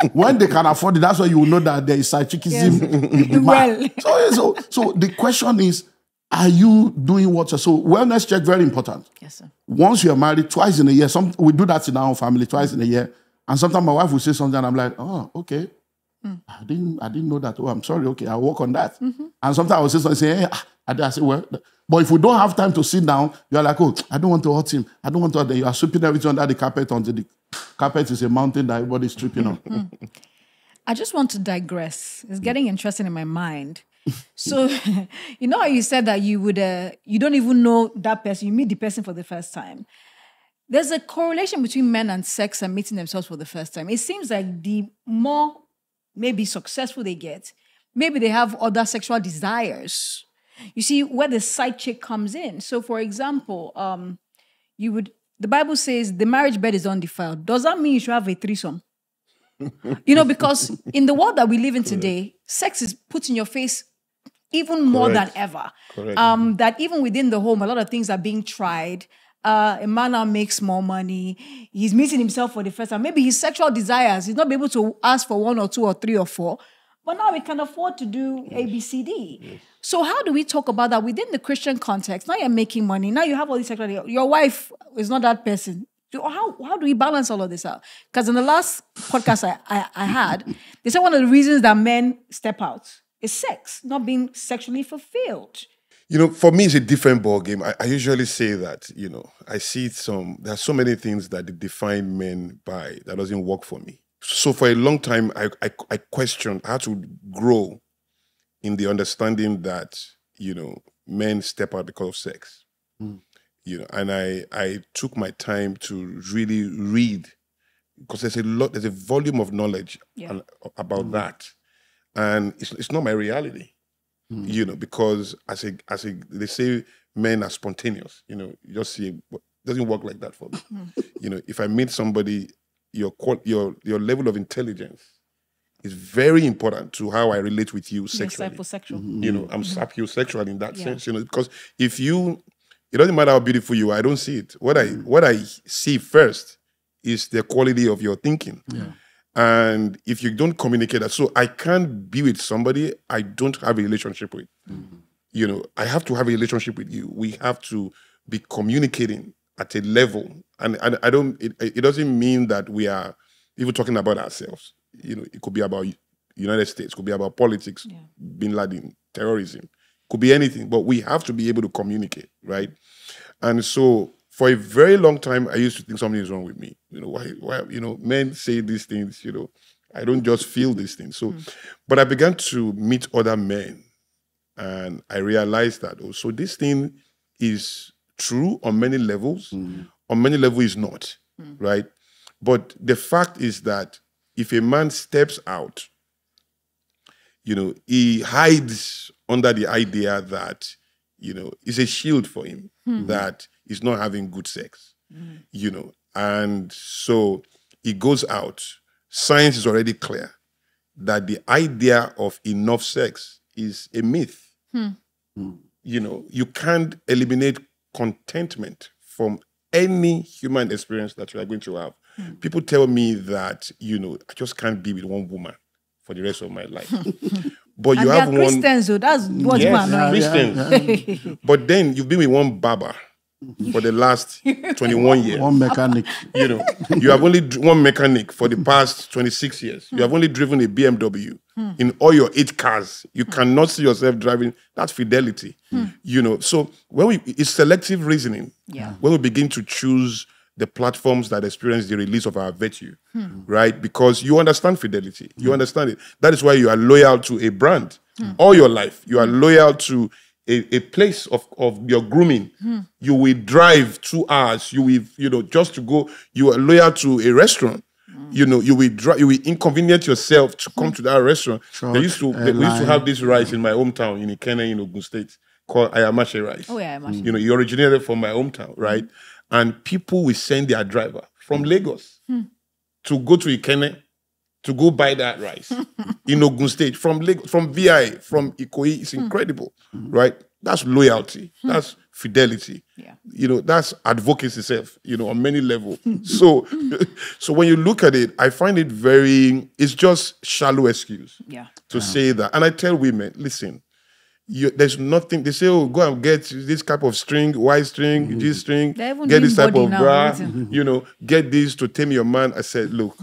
Speaker 1: when they can afford it, that's why you will know that there is side chickism. in the
Speaker 3: Well.
Speaker 1: So, so, so the question is, are you doing what? So wellness check very important.
Speaker 3: Yes, sir.
Speaker 1: Once you are married, twice in a year. Some we do that in our own family, twice in a year. And sometimes my wife will say something, and I'm like, oh, okay. Hmm. I didn't, I didn't know that. Oh, I'm sorry. Okay, I'll work on that. Mm-hmm. And sometimes I will say something, say, hey, ah, I did- I say, well, but if we don't have time to sit down, you're like, oh, I don't want to hurt him. I don't want to. Hurt him. You are sweeping everything under the carpet until the carpet is a mountain that everybody's tripping on. Hmm. Hmm.
Speaker 3: I just want to digress. It's getting interesting in my mind. So, you know you said that you would, uh, you don't even know that person. You meet the person for the first time. There's a correlation between men and sex and meeting themselves for the first time. It seems like the more maybe successful they get, maybe they have other sexual desires. You see where the side chick comes in. So, for example, um, you would the Bible says the marriage bed is undefiled. Does that mean you should have a threesome? You know, because in the world that we live in today, sex is put in your face even more
Speaker 2: Correct.
Speaker 3: than ever.
Speaker 2: Correct.
Speaker 3: Um, that even within the home, a lot of things are being tried. Uh, a man now makes more money. He's meeting himself for the first time. Maybe his sexual desires, he's not be able to ask for one or two or three or four. But now we can afford to do A, B, C, D. So how do we talk about that within the Christian context? Now you're making money. Now you have all these sexual. Your wife is not that person. So How, how do we balance all of this out? Because in the last podcast I, I, I had, they said one of the reasons that men step out is sex, not being sexually fulfilled.
Speaker 2: You know, for me, it's a different ball game. I, I usually say that, you know, I see some, there are so many things that they define men by that doesn't work for me. So for a long time, I, I, I questioned, I had to grow in the understanding that, you know, men step out because of sex. Hmm. You know, and I, I took my time to really read because there's a lot, there's a volume of knowledge
Speaker 3: Yeah.
Speaker 2: and- uh, about hmm. that. And it's, it's not my reality hmm. you know, because as a as a they say men are spontaneous. You know, you just see it doesn't work like that for me. Hmm. you know, if I meet somebody, your qual- your your level of intelligence is very important to how I relate with you
Speaker 3: You're
Speaker 2: sexually.
Speaker 3: psychosexual. Mm-hmm.
Speaker 2: You know, I'm mm-hmm. sapiosexual in that
Speaker 3: Yeah.
Speaker 2: sense. You know, because if you, it doesn't matter how beautiful you are. I don't see it. What I mm. what I see first is the quality of your thinking. And if you don't communicate that, so I can't be with somebody I don't have a relationship with. Mm-hmm. You know, I have to have a relationship with you. We have to be communicating at a level. And, and I don't, it, it doesn't mean that we are even talking about ourselves. you know, it could be about United States, could be about politics,
Speaker 3: Yeah.
Speaker 2: Bin Laden, terrorism, could be anything. But we have to be able to communicate, right? And so for a very long time, I used to think something is wrong with me. You know, why, why, you know, men say these things, you know, I don't just feel these things. So, hmm. but I began to meet other men and I realized that, oh, so this thing is true on many levels, hmm. on many levels is not, hmm. right? But the fact is that if a man steps out, you know, he hides under the idea that, you know, it's a shield for him that he's not having good sex, mm-hmm. you know, and so he goes out. Science is already clear that the idea of enough sex is a myth. Hmm. Hmm. You know, you can't eliminate contentment from any human experience that you are going to have. Hmm. People tell me that, you know, I just can't be with one woman for the rest of my life. but you
Speaker 3: they are
Speaker 2: have one
Speaker 3: Christians, so that's what's
Speaker 2: Yes,
Speaker 3: more annoying.
Speaker 2: Christians. but then you've been with one barber for the last 21 years.
Speaker 1: One mechanic.
Speaker 2: You know, you have only one mechanic for the past 26 years. You have only driven a BMW in all your eight cars. You cannot see yourself driving. That's fidelity. You know, so when we it's selective reasoning.
Speaker 3: Yeah.
Speaker 2: When we begin to choose the platforms that experience the release of our virtue, right? Because you understand fidelity, you understand it. That is why you are loyal to a brand all your life. You are loyal to a, a place of, of your grooming. Hmm. You will drive two hours. You will, you know, just to go. You are loyal to a restaurant. Hmm. You know, you will drive. You will inconvenience yourself to come to that restaurant.
Speaker 1: Truck,
Speaker 2: they used to. They, we used to have this rice in my hometown in Ikenne in Ogun State called Ayamashe rice.
Speaker 3: Oh, yeah, Ayamashe.
Speaker 2: You know, it originated from my hometown, hmm. right? And people will send their driver from Lagos to go to Ikenne to go buy that rice in Ogun State from Lagos, from VI, from Ikoyi. It's incredible, right? That's loyalty. That's fidelity.
Speaker 3: Yeah.
Speaker 2: You know, that's advocacy itself, you know, on many levels. so so when you look at it, I find it very, it's just shallow excuse
Speaker 3: Yeah.
Speaker 2: to say that. And I tell women, listen, you, there's nothing. They say, "Oh, go and get this type of string, Y string, G string, get this type of bra,
Speaker 3: everything.
Speaker 2: you know, get this to tame your man." I said, "Look,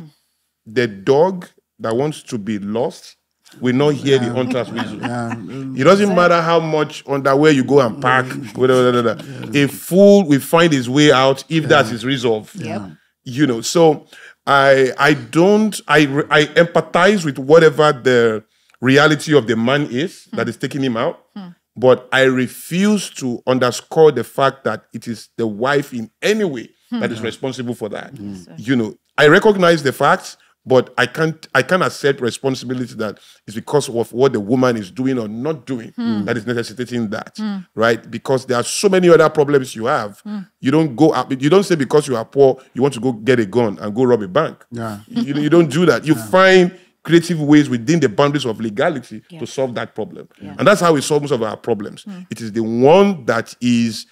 Speaker 2: the dog that wants to be lost will not hear the hunter's whistle.
Speaker 1: Yeah.
Speaker 2: It doesn't matter how much underwear you go and mm. pack. whatever, whatever, whatever. A fool will find his way out if that's his resolve.
Speaker 3: Yep.
Speaker 2: You know, so I I don't I I empathize with whatever the reality of the man is hmm. that is taking him out, hmm. but I refuse to underscore the fact that it is the wife in any way hmm. that is responsible for that. You know, I recognize the facts, but I can't I can't accept responsibility that it's because of what the woman is doing or not doing hmm. that is necessitating that, hmm. right? Because there are so many other problems you have. Hmm. You don't go out. You don't say because you are poor you want to go get a gun and go rob a bank.
Speaker 1: Yeah.
Speaker 2: You, you don't do that. You find creative ways within the boundaries of legality
Speaker 3: Yeah.
Speaker 2: to solve that problem. And that's how we solve most of our problems. It is the one that is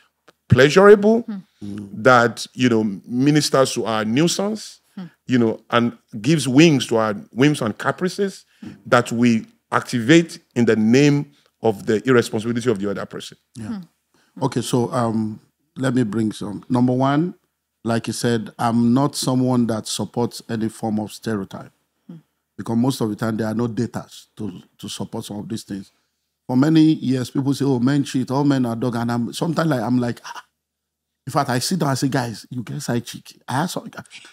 Speaker 2: pleasurable, that you know ministers to our nuisance, you know, and gives wings to our whims and caprices that we activate in the name of the irresponsibility of the other person. Yeah.
Speaker 1: Okay, so um, let me bring some. Number one, like you said, I'm not someone that supports any form of stereotype because most of the time there are no data to to support some of these things. For many years, people say, "Oh, men cheat, all men are dog," and I'm sometimes like I'm like, ah. In fact, I sit down and say, "Guys, you get side chick." I ask, some-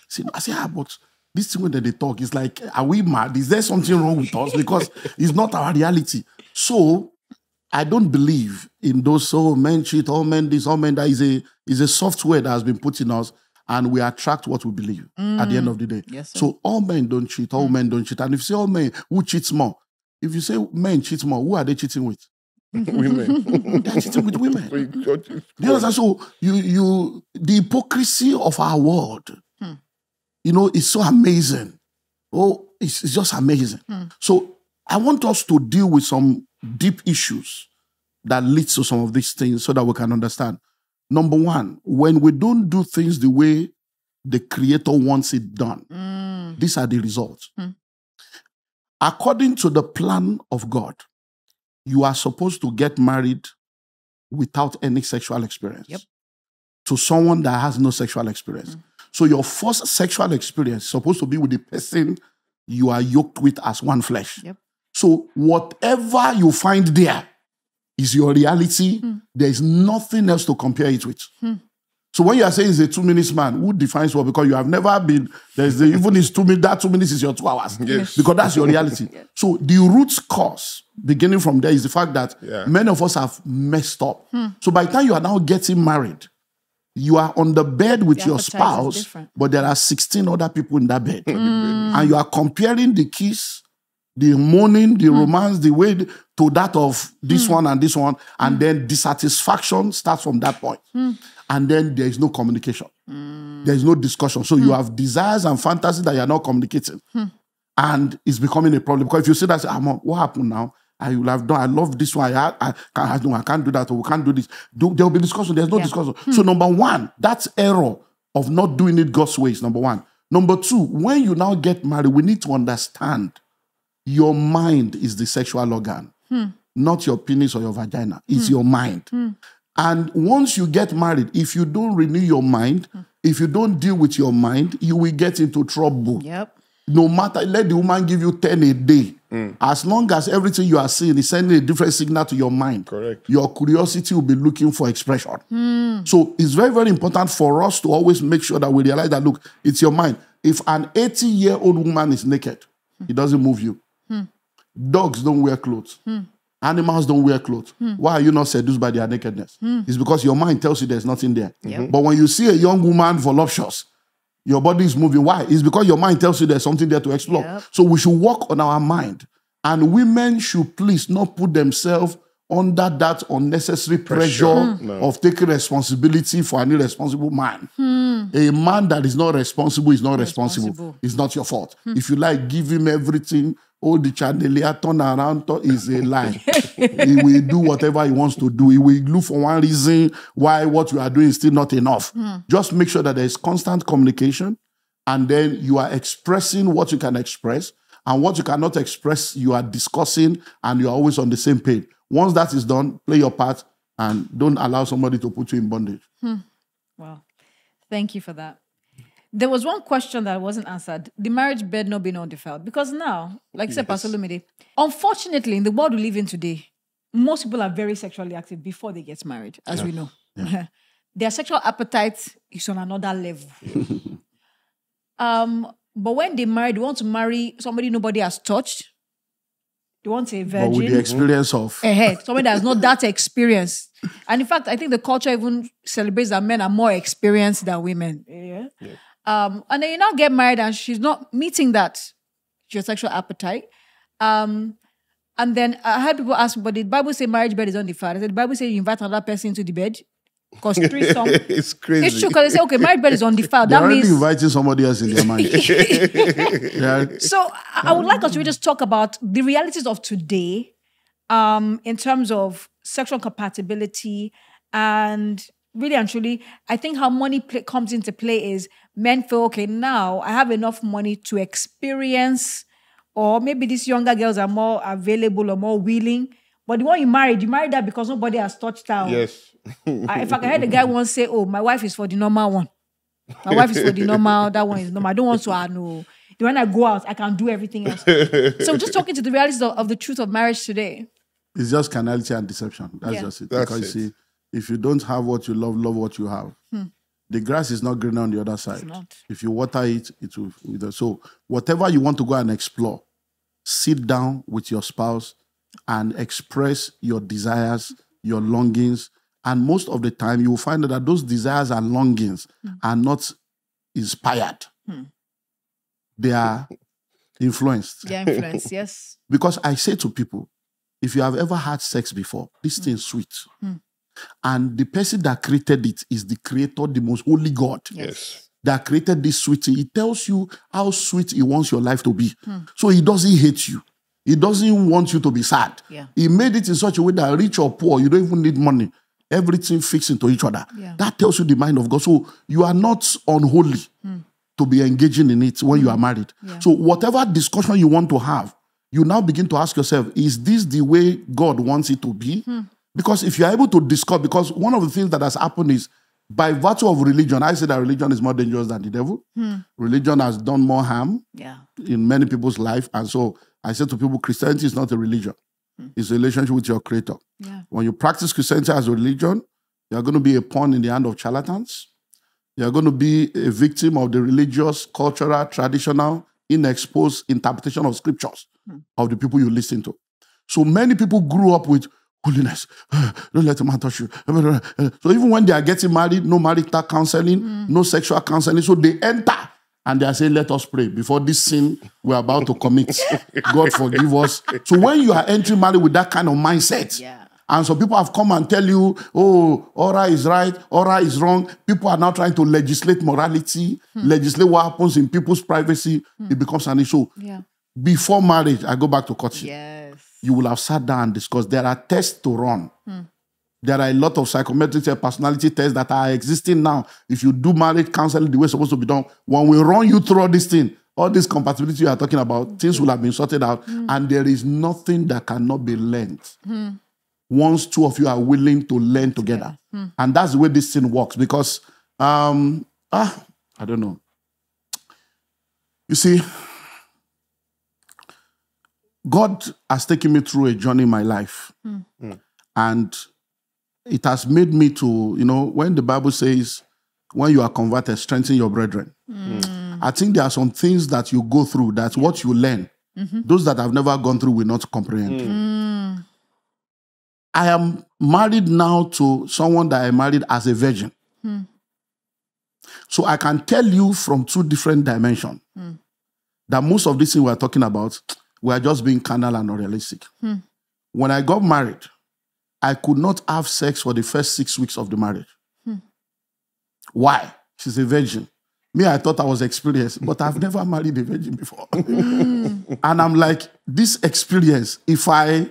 Speaker 1: see, I say, "Ah, but." This thing when they talk is like, are we mad? Is there something wrong with us? Because it's not our reality. So I don't believe in those so men cheat, all men this, all men that is a is a software that has been put in us, and we attract what we believe at the end of the day.
Speaker 3: Yes, sir.
Speaker 1: so all men don't cheat, all men don't cheat. And if you say all men, who cheats more? If you say men cheat more, who are they cheating with?
Speaker 2: Women.
Speaker 1: They're cheating with women.
Speaker 2: So you-
Speaker 1: Do you understand? So you you the hypocrisy of our world, hmm. you know, is so amazing. Oh, it's, it's just amazing. Hmm. So I want us to deal with some deep issues that leads to some of these things so that we can understand. Number one, when we don't do things the way the creator wants it done, hmm. these are the results. According to the plan of God, you are supposed to get married without any sexual experience
Speaker 3: Yep.
Speaker 1: to someone that has no sexual experience. Mm-hmm. So your first sexual experience is supposed to be with the person you are yoked with as one flesh.
Speaker 3: Yep.
Speaker 1: So whatever you find there is your reality. Hmm. There is nothing else to compare it with. Hmm. So when you are saying it's a two minutes man, who defines what? Because you have never been, there's the, even it's two minutes, that two minutes is your two hours.
Speaker 2: Yes.
Speaker 1: Because that's your reality. So the root cause, beginning from there, is the fact that
Speaker 2: Yeah.
Speaker 1: many of us have messed up. So by the time you are now getting married, you are on the bed with
Speaker 3: The
Speaker 1: your spouse, but there are 16 other people in that bed. Mm. And you are comparing the kiss, the moaning, the romance, the way to that of this one and this one. And then dissatisfaction starts from that point. And then there is no communication. Hmm. There is no discussion. So you hmm. have desires and fantasies that you are not communicating. Hmm. And it's becoming a problem. Because if you say that, say, ah, "Amon, what happened now? I will have done, I love this one. I, I, I, no, I can't do that, or we can't do this. Do, there will be discussion. There's no
Speaker 3: Yeah.
Speaker 1: discussion. So, number one, that's error of not doing it God's ways, number one. Number two, when you now get married, we need to understand your mind is the sexual organ, not your penis or your vagina. It's your mind. And once you get married, if you don't renew your mind, hmm. if you don't deal with your mind, you will get into trouble.
Speaker 3: Yep.
Speaker 1: No matter, let the woman give you 10 a day. Hmm. As long as everything you are seeing is sending a different signal to your mind,
Speaker 2: Correct.
Speaker 1: your curiosity will be looking for expression. Hmm. So it's very, very important for us to always make sure that we realize that look, it's your mind. If an 80 year old woman is naked, it doesn't move you. Dogs don't wear clothes. Animals don't wear clothes. Hmm. Why are you not seduced by their nakedness? Hmm. It's because your mind tells you there's nothing there. But when you see a young woman voluptuous, your body is moving. Why? It's because your mind tells you there's something there to explore.
Speaker 3: Yep.
Speaker 1: So we should work on our mind. And women should please not put themselves under that unnecessary pressure, hmm. of taking responsibility for an irresponsible man. A man that is not responsible is not responsible.
Speaker 3: Responsible.
Speaker 1: It's not your fault. If you like, give him everything. All the chandelier turn around turn- is a lie. he will do whatever he wants to do. He will look for one reason why what you are doing is still not enough. Hmm. Just make sure that there is constant communication and then you are expressing what you can express and what you cannot express you are discussing and you are always on the same page once that is done play your part and don't allow somebody to put you in bondage hmm.
Speaker 3: Wow. Thank you for that. There was one question that wasn't answered. The marriage bed not being undefiled. Because now, like you said, Pastor Olumide, unfortunately, in the world we live in today, most people are very sexually active before they get married, as we know. Their sexual appetite is on another level. um, but when they marry, they want to marry somebody nobody has touched. They want a virgin.
Speaker 1: but with the experience of
Speaker 3: ahead. Somebody that has not that experience. And in fact, I think the culture even celebrates that men are more experienced than women. Yeah. Um, and then you now get married and she's not meeting that your sexual appetite. Um, and then I had people ask, but the Bible say marriage bed is undefiled. I said the Bible say you invite another person into the bed. Because threesome.
Speaker 2: it's crazy.
Speaker 3: it's true because they say, okay, marriage bed is undefiled.
Speaker 1: they're
Speaker 3: That means
Speaker 1: inviting somebody else in their mind yeah.
Speaker 3: so I I would like us to just talk about the realities of today, um, in terms of sexual compatibility, and really and truly, I think how money play, comes into play is men feel okay now I have enough money to experience, or maybe these younger girls are more available or more willing. But the one you married, you married that because nobody has touched her.
Speaker 2: yes.
Speaker 3: I, if I heard a guy once say, "Oh, my wife is for the normal one. My wife is for the normal. That one is normal. I don't want to. I know. When I go out, I can do everything else." so, just talking to the realities of, of the truth of marriage today.
Speaker 1: it's just carnality and deception that's
Speaker 3: Yeah.
Speaker 1: just it
Speaker 2: That's
Speaker 1: because you
Speaker 2: it.
Speaker 1: see if you don't have what you love love what you have hmm. The grass is not greener on the other side if you water it it will wither. so whatever you want to go and explore sit down with your spouse and express your desires, your longings. And most of the time, you will find that those desires and longings are not inspired, they are influenced.
Speaker 3: Yeah, influence. yes.
Speaker 1: Because I say to people, if you have ever had sex before, this thing is sweet. And the person that created it is the creator, the most holy God
Speaker 2: Yes.
Speaker 1: that created this sweet thing. He tells you how sweet he wants your life to be. Hmm. So he doesn't hate you. He doesn't want you to be sad.
Speaker 3: Yeah.
Speaker 1: He made it in such a way that rich or poor, you don't even need money. Everything fits into each other.
Speaker 3: Yeah.
Speaker 1: That tells you the mind of God. So you are not unholy hmm. to be engaging in it when you are hmm. married. So whatever discussion you want to have, you now begin to ask yourself, is this the way God wants it to be? Because if you're able to discuss, because one of the things that has happened is by virtue of religion, I say that religion is more dangerous than the devil. Hmm. Religion has done more harm
Speaker 3: Yeah.
Speaker 1: in many people's life. And so I say to people, Christianity is not a religion. Hmm. It's a relationship with your creator.
Speaker 3: Yeah.
Speaker 1: When you practice Christianity as a religion, you're going to be a pawn in the hand of charlatans. You're going to be a victim of the religious, cultural, traditional, inexposed interpretation of scriptures hmm. of the people you listen to. So many people grew up with holiness. Don't let a man touch you. So even when they are getting married, no marital counseling, no sexual counseling. So they enter and they are saying, Let us pray before this sin we're about to commit. God forgive us. So when you are entering marriage with that kind of mindset,
Speaker 3: Yeah.
Speaker 1: and so people have come and tell you, oh, Aura is right, Aura is wrong. People are now trying to legislate morality, hmm. legislate what happens in people's privacy. Hmm. It becomes an issue.
Speaker 3: Yeah.
Speaker 1: Before marriage, I go back to courtship.
Speaker 3: Yes.
Speaker 1: You will have sat down and discussed. There are tests to run. There are a lot of psychometric personality tests that are existing now. If you do marriage counseling the way it's supposed to be done, when we run you through all this thing, all this compatibility you are talking about, things will have been sorted out, and there is nothing that cannot be learned once two of you are willing to learn together. And that's the way this thing works because, um, ah, I don't know. You see, God has taken me through a journey in my life. Hmm. Hmm. And it has made me to, you know, when the Bible says, when you are converted, strengthen your brethren. Hmm. I think there are some things that you go through, that's what you learn. Mm-hmm. Those that have never gone through will not comprehend. I am married now to someone that I married as a virgin. So I can tell you from two different dimensions that most of these things we're talking about, we are just being carnal and unrealistic. Hmm. When I got married, I could not have sex for the first six weeks of the marriage. Hmm. Why? She's a virgin. Me, I thought I was experienced, but I've never married a virgin before. Hmm. and I'm like, this experience, if I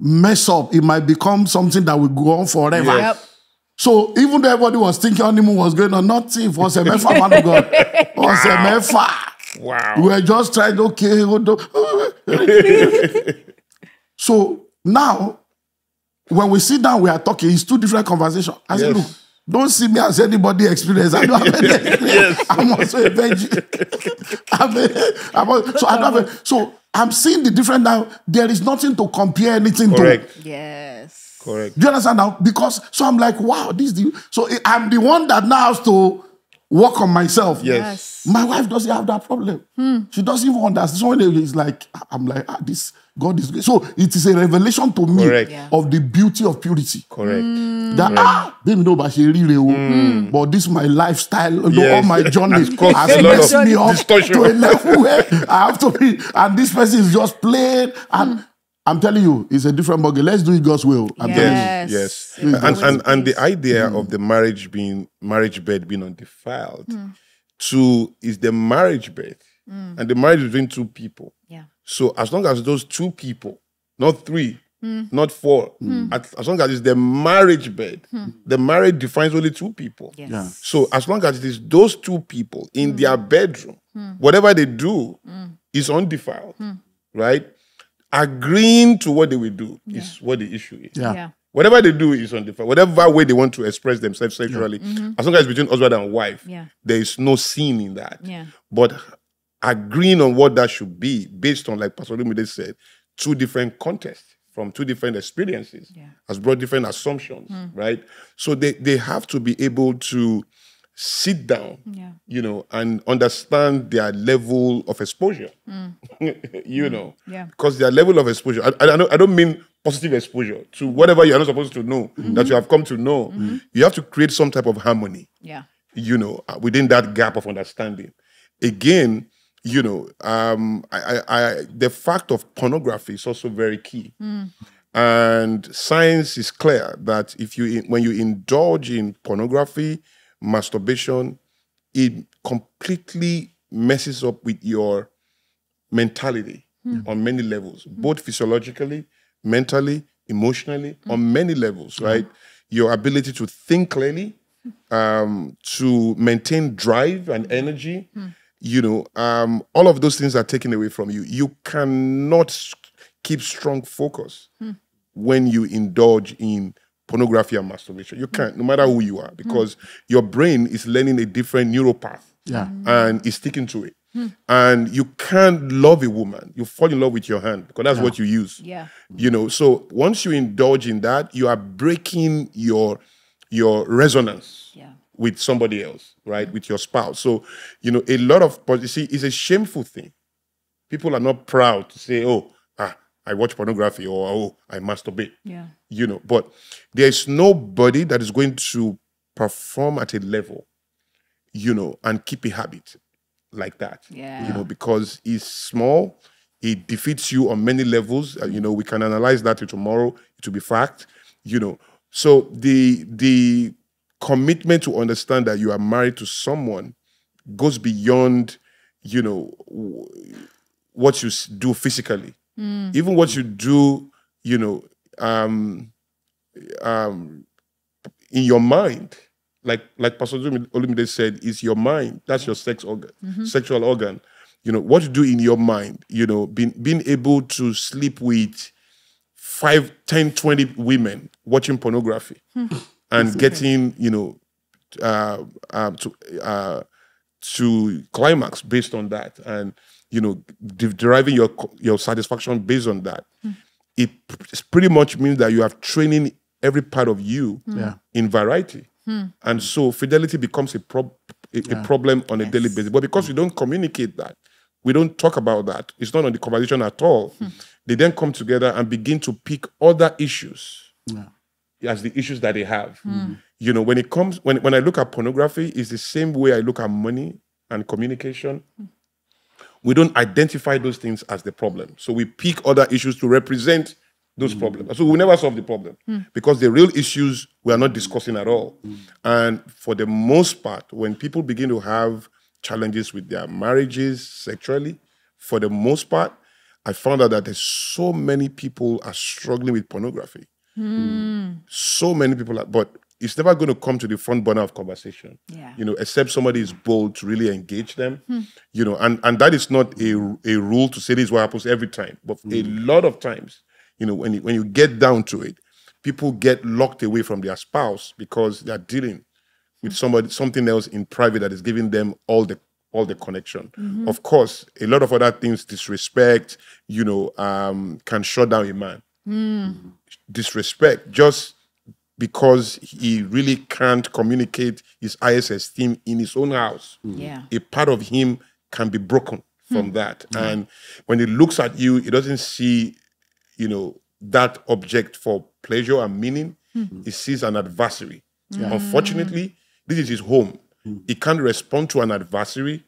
Speaker 1: mess up, it might become something that will go on forever.
Speaker 3: Yep.
Speaker 1: So even though everybody was thinking honeymoon was going on, nothing for Semefa, man of God. For Semefa.
Speaker 2: Wow.
Speaker 1: We were just trying, okay. so now, when we sit down, we are talking, it's two different conversations. I said,
Speaker 2: Yes.
Speaker 1: look, don't see me as anybody experience. I don't have any experience. I'm also a virgin. I'm a- I'm a- so I don't have a- so I'm seeing the different now. There is nothing to compare anything to.
Speaker 2: Correct.
Speaker 3: Yes.
Speaker 2: Correct.
Speaker 1: Do you understand now? Because so I'm like, wow, this the so I'm the one that now has to work on myself.
Speaker 2: Yes.
Speaker 1: My wife doesn't have that problem. She doesn't even understand. So when it's like, I'm like, ah, this God is good. So it is a revelation to me
Speaker 2: Correct.
Speaker 3: Yeah.
Speaker 1: of the beauty of purity.
Speaker 2: Correct.
Speaker 1: That ah, baby, no, but she really, oh, but this my lifestyle, you know, all my journey
Speaker 2: Has caused
Speaker 1: has
Speaker 2: a lot of
Speaker 1: messed me up
Speaker 2: distortion.
Speaker 1: to a level where I have to be, and this person is just playing. And I'm telling you, it's a different buggy. Let's do it God's will. I'm telling you.
Speaker 3: Yes.
Speaker 2: Yes. And, and and the
Speaker 3: is.
Speaker 2: idea mm. of the marriage being marriage bed being undefiled, to is the marriage bed, and the marriage between two people.
Speaker 3: Yeah.
Speaker 2: So as long as those two people, not three, not four, as, as long as it's the marriage bed, the marriage defines only two people.
Speaker 3: Yes.
Speaker 1: Yeah.
Speaker 2: So as long as it is those two people in their bedroom, whatever they do is undefiled, right? Agreeing to what they will do is what the issue is.
Speaker 1: Yeah.
Speaker 3: Yeah.
Speaker 2: Whatever they do is undefiled. Whatever way they want to express themselves sexually, mm-hmm. as long as it's between husband and wife,
Speaker 3: Yeah.
Speaker 2: there is no sin in that.
Speaker 3: Yeah.
Speaker 2: But agreeing on what that should be, based on, like Pastor Olumide said, two different contexts from two different experiences,
Speaker 3: Yeah.
Speaker 2: has brought different assumptions, mm. right? So they, they have to be able to sit down,
Speaker 3: Yeah.
Speaker 2: you know, and understand their level of exposure, mm. you know, mm.
Speaker 3: Yeah.
Speaker 2: because their level of exposure, I, I, don't, I don't mean positive exposure to whatever you're not supposed to know mm-hmm. that you have come to know. Mm-hmm. You have to create some type of harmony
Speaker 3: Yeah.
Speaker 2: you know, uh, within that gap of understanding. Again, you know, um, I, I, I, the fact of pornography is also very key. Mm. And science is clear that if you, when you indulge in pornography, masturbation, it completely messes up with your mentality hmm. on many levels, hmm. both physiologically, mentally, emotionally, hmm. on many levels, right? Your ability to think clearly, um, to maintain drive and energy, you know, um, all of those things are taken away from you. You cannot keep strong focus when you indulge in pornography and masturbation. You mm. can't, no matter who you are, because mm. your brain is learning a different neural path
Speaker 1: Yeah.
Speaker 2: and is sticking to it. Mm. And you can't love a woman. You fall in love with your hand because that's what you use.
Speaker 3: Yeah.
Speaker 2: You know, so once you indulge in that, you are breaking your your resonance
Speaker 3: Yeah.
Speaker 2: with somebody else, right? With your spouse. So, you know, a lot of but you see, it's a shameful thing. People are not proud to say, "Oh, I watch pornography," or "Oh, I masturbate."
Speaker 3: Yeah.
Speaker 2: you know but there's nobody that is going to perform at a level you know and keep a habit like that
Speaker 3: Yeah.
Speaker 2: you know because it's small it defeats you on many levels Uh, you know we can analyze that tomorrow it will be fact you know so the the commitment to understand that you are married to someone goes beyond you know what you do physically even what you do you know um um in your mind like like pastor olumide said is your mind. That's your sex organ sexual organ. You know what you do in your mind you know being being able to sleep with five, 10, 20 women watching pornography and getting you know uh, um, to uh, to climax based on that, and you know de- deriving your your satisfaction based on that. It p- pretty much means that you have training every part of you hmm.
Speaker 1: Yeah.
Speaker 2: in variety, hmm. and so fidelity becomes a, prob- a, a problem on a daily basis. But because we don't communicate that, we don't talk about that. It's not on the conversation at all. Hmm. They then come together and begin to pick other issues Yeah as the issues that they have. You know, when it comes when when I look at pornography, it's the same way I look at money and communication. We don't identify those things as the problem. So we pick other issues to represent those mm. problems. So we never solve the problem mm. because the real issues we are not discussing at all. Mm. And for the most part, when people begin to have challenges with their marriages sexually, for the most part, I found out that there's so many people are struggling with pornography so many people are, but it's never going to come to the front burner of conversation.
Speaker 3: Yeah.
Speaker 2: You know, except somebody is bold to really engage them. Hmm. You know, and and that is not a a rule to say this is what happens every time, but a hmm. lot of times, you know, when you, when you get down to it, people get locked away from their spouse because they are dealing with somebody something else in private that is giving them all the all the connection. Mm-hmm. Of course, a lot of other things, disrespect, you know, um, can shut down a man hmm. mm-hmm. disrespect just because he really can't communicate his highest esteem in his own house. Mm.
Speaker 3: Yeah.
Speaker 2: A part of him can be broken from mm. that. Mm. And when he looks at you, he doesn't see, you know, that object for pleasure and meaning. He sees an adversary. Unfortunately, this is his home. He can't respond to an adversary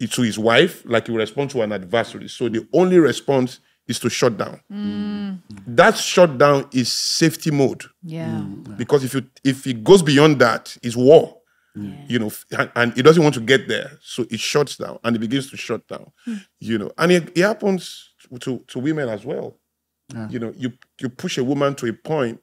Speaker 2: to his wife like he will respond to an adversary. So the only response is to shut down. Mm. That shutdown is safety mode
Speaker 3: Yeah. Mm.
Speaker 2: because if you if it goes beyond that, it's war. Mm. You know, and, and it doesn't want to get there, so it shuts down and it begins to shut down. Hmm. You know, and it, it happens to to women as well. You know, you you push a woman to a point,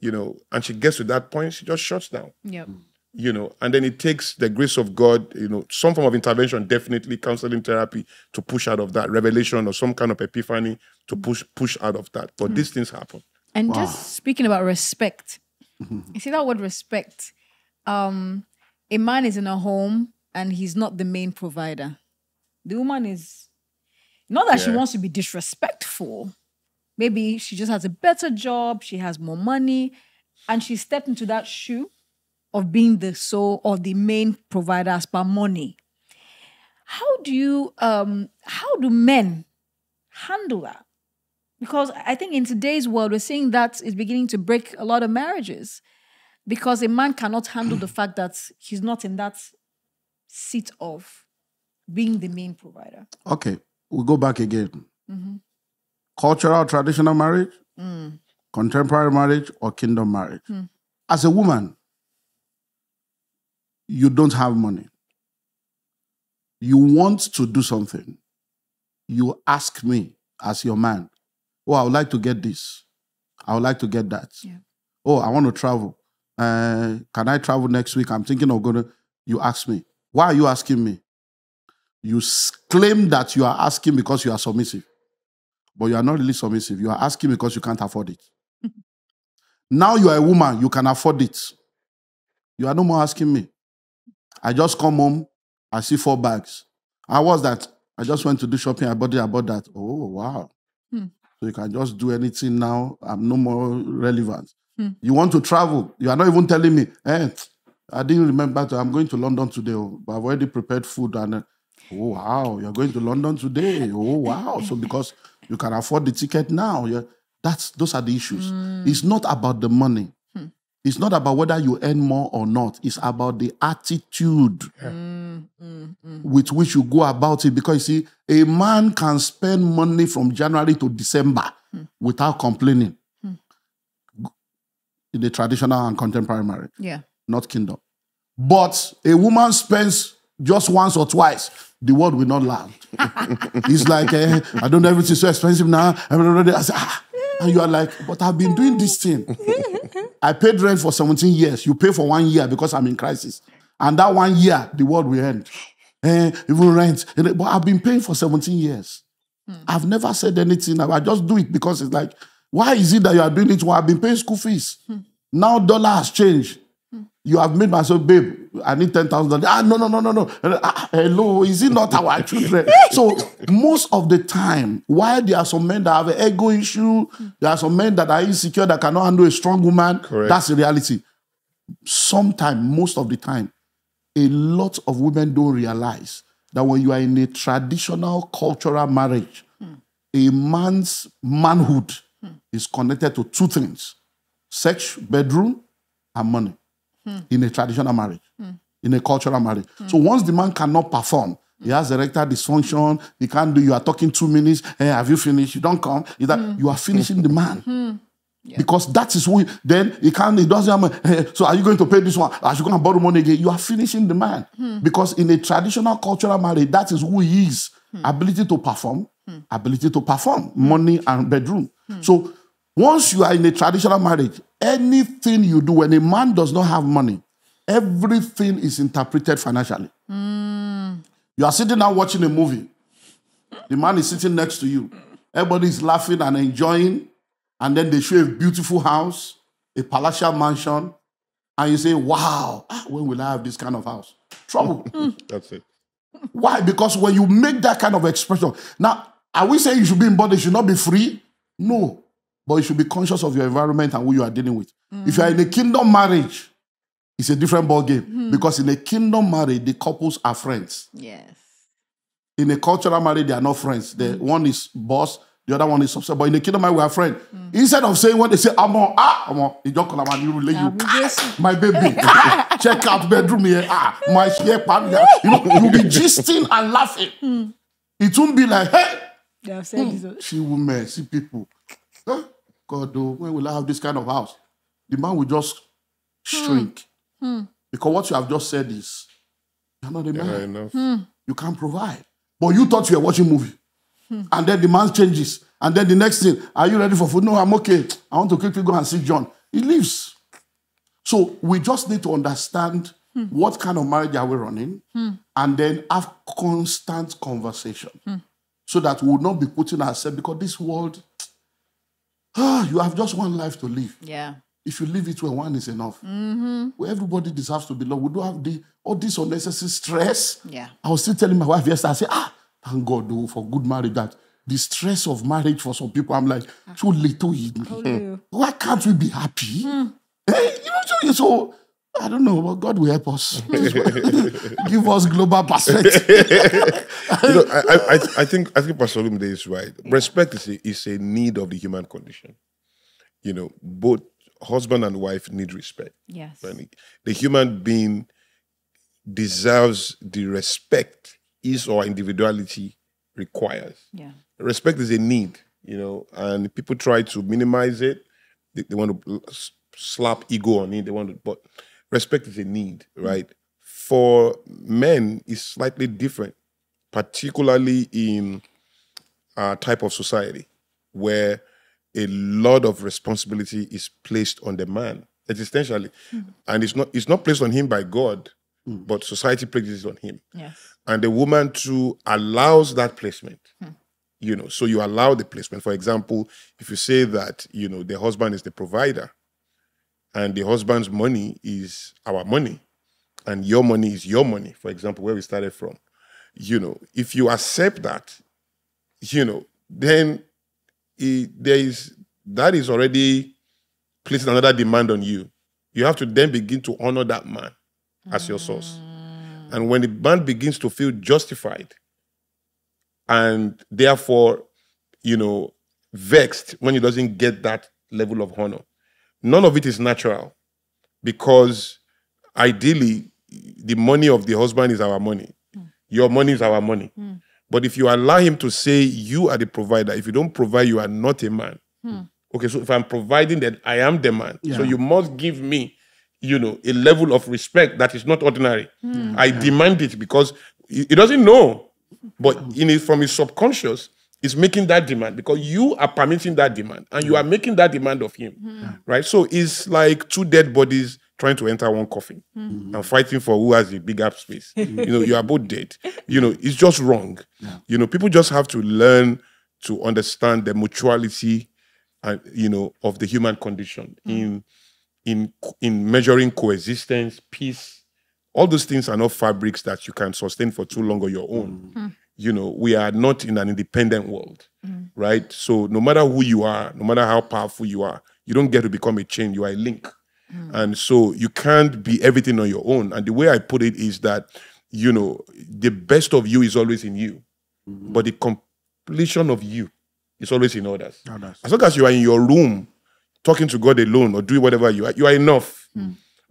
Speaker 2: you know, and she gets to that point, she just shuts down
Speaker 3: Yep. Hmm.
Speaker 2: You know, and then it takes the grace of God, you know, some form of intervention, definitely counseling therapy to push out of that revelation or some kind of epiphany to push push out of that. But these things happen.
Speaker 3: And just speaking about respect, you see that word respect. Um, a man is in a home and he's not the main provider. The woman is not that she wants to be disrespectful. Maybe she just has a better job, she has more money, and she stepped into that shoe of being the sole or the main provider as per money. How do you um how do men handle that? Because I think in today's world, we're seeing that is beginning to break a lot of marriages because a man cannot handle the fact that he's not in that seat of being the main provider.
Speaker 1: Okay, we go back again. Mm-hmm. Cultural, traditional marriage, mm. contemporary marriage, or kingdom marriage. Hmm. As a woman, you don't have money. You want to do something. You ask me as your man, Oh, I would like to get this. I would like to get that.
Speaker 3: Yeah.
Speaker 1: Oh, I want to travel. Uh, can I travel next week? I'm thinking of going to. You ask me. Why are you asking me? You claim that you are asking because you are submissive, but you are not really submissive. You are asking because you can't afford it. Now you are a woman, you can afford it. You are no more asking me. I just come home, I see four bags. How was that? I just went to do shopping, I bought it, I bought that. Oh, wow.
Speaker 3: Hmm.
Speaker 1: So you can just do anything now. I'm no more relevant. You want to travel. You are not even telling me, eh, I didn't remember. To, I'm going to London today, oh, but I've already prepared food. And uh, oh, wow, you're going to London today. Oh, wow. So because you can afford the ticket now, yeah, that's those are the issues. It's not about the money. It's not about whether you earn more or not. It's about the attitude with which you go about it. Because you see, a man can spend money from January to December without complaining in the traditional and contemporary marriage,
Speaker 3: Yeah.
Speaker 1: not kingdom. But a woman spends just once or twice, the world will not laugh. it's like, eh, I don't know, everything's so expensive now. I say, ah. And you are like, but I've been doing this thing. I paid rent for 17 years. You pay for one year because I'm in crisis. And that one year, the world will end. Eh, even rent. But I've been paying for 17 years. I've never said anything. I just do it because it's like, why is it that you are doing it? Well, I've been paying school fees. Now dollar has changed. You have made myself, babe. I need ten thousand dollars. Ah, no, no, no, no, no. Ah, hello, is it not our children? so most of the time, why there are some men that have an ego issue, there are some men that are insecure that cannot handle a strong woman.
Speaker 2: Correct.
Speaker 1: That's the reality. Sometimes, most of the time, a lot of women don't realize that when you are in a traditional cultural marriage, a man's manhood is connected to two things sex, bedroom, and money in a traditional marriage, in a cultural marriage. So once the man cannot perform, he has erectile dysfunction, he can't do, you are talking two minutes, hey, have you finished? You don't come. Is that you are finishing the man. Because that is who, he- then he can't, he doesn't have, eh, so are you going to pay this one? Are you going to borrow money again. You are finishing the man. Because in a traditional cultural marriage, that is who he is. Ability to perform, ability to perform, money and bedroom. So once you are in a traditional marriage, anything you do, when a man does not have money, everything is interpreted financially. You are sitting down watching a movie. The man is sitting next to you. Everybody is laughing and enjoying. And then they show a beautiful house, a palatial mansion. And you say, wow, ah, when will I have this kind of house? Trouble.
Speaker 2: That's it.
Speaker 1: Why? Because when you make that kind of expression, now, are we saying you should be in bondage, you should not be free? No. But you should be conscious of your environment and who you are dealing with. If you are in a kingdom marriage, it's a different ball game. Because in a kingdom marriage, the couples are friends.
Speaker 3: Yes.
Speaker 1: In a cultural marriage, they are not friends. The one is boss, the other one is subset. But in the kingdom marriage, we are friends. Instead of saying what they say, I'm on, ah, I'm on, you don't call you relate you.
Speaker 3: just-
Speaker 1: My baby, check out bedroom here. Ah, my share here. You know, you'll be gisting and laughing. It won't be like, hey,
Speaker 3: They have said this.
Speaker 1: see women, see people. Huh? God, oh, when will I have this kind of house? The man will just hmm. shrink. Hmm. Because what you have just said is, you're not a man.
Speaker 2: Fair enough. Hmm.
Speaker 1: You can't provide. But you thought you were watching movie. And then the man changes. And then the next thing, are you ready for food? No, I'm okay. I want to quickly go and see John. He leaves. So we just need to understand what kind of marriage are we running and then have constant conversation so that we will not be putting ourselves because this world, ah, you have just one life to live.
Speaker 3: Yeah.
Speaker 1: If you live it where one is enough, where everybody deserves to be loved, we don't have the all this unnecessary stress.
Speaker 3: Yeah.
Speaker 1: I was still telling my wife yesterday, I said, ah, thank God though, for good marriage that the stress of marriage for some people, I'm like, too little. Why can't we be happy? Eh, you know, so, so I don't know, but God will help us. Give us global perspective.
Speaker 2: you know, I, I, I, I think I think Pastor Lumide is right. Respect is a, is a need of the human condition. You know, both husband and wife need respect.
Speaker 3: Yes.
Speaker 2: And the human being deserves the respect his or individuality requires.
Speaker 3: Yeah.
Speaker 2: Respect is a need, you know, and people try to minimize it. They, they want to slap ego on it. They want to, but respect is a need, right? For men, it's slightly different, particularly in our type of society where a lot of responsibility is placed on the man existentially, mm-hmm. and it's not it's not placed on him by God, mm. but society places it on him.
Speaker 3: Yes.
Speaker 2: and the woman too allows that placement hmm. you know. So you allow the placement. For example if you say that you know the husband is the provider and the husband's money is our money, and your money is your money, for example, where we started from, you know, if you accept that, you know, then it, there is that is already placing another demand on you. You have to then begin to honor that man as your source. Mm. And when the man begins to feel justified and therefore, you know, vexed when he doesn't get that level of honor, none of it is natural because ideally, the money of the husband is our money. Hmm. Your money is our money. Hmm. But if you allow him to say you are the provider, if you don't provide, you are not a man. Hmm. Okay, so if I'm providing, then I am the man. So you must give me, you know, a level of respect that is not ordinary. I demand it because he he doesn't know, but in his, from his subconscious, is making that demand because you are permitting that demand and you are making that demand of him, mm-hmm. right? So it's like two dead bodies trying to enter one coffin mm-hmm. and fighting for who has the bigger space. you know, you are both dead. You know, it's just wrong. You know, people just have to learn to understand the mutuality and you know of the human condition mm. in in in measuring coexistence, peace. All those things are not fabrics that you can sustain for too long on your own. Mm. Mm. You know, we are not in an independent world, right? So no matter who you are, no matter how powerful you are, you don't get to become a chain. You are a link, and so you can't be everything on your own. And the way I put it is that you know the best of you is always in you, but the completion of you is always in others.
Speaker 1: Others.
Speaker 2: As long as you are in your room talking to God alone or doing whatever you are, you are enough.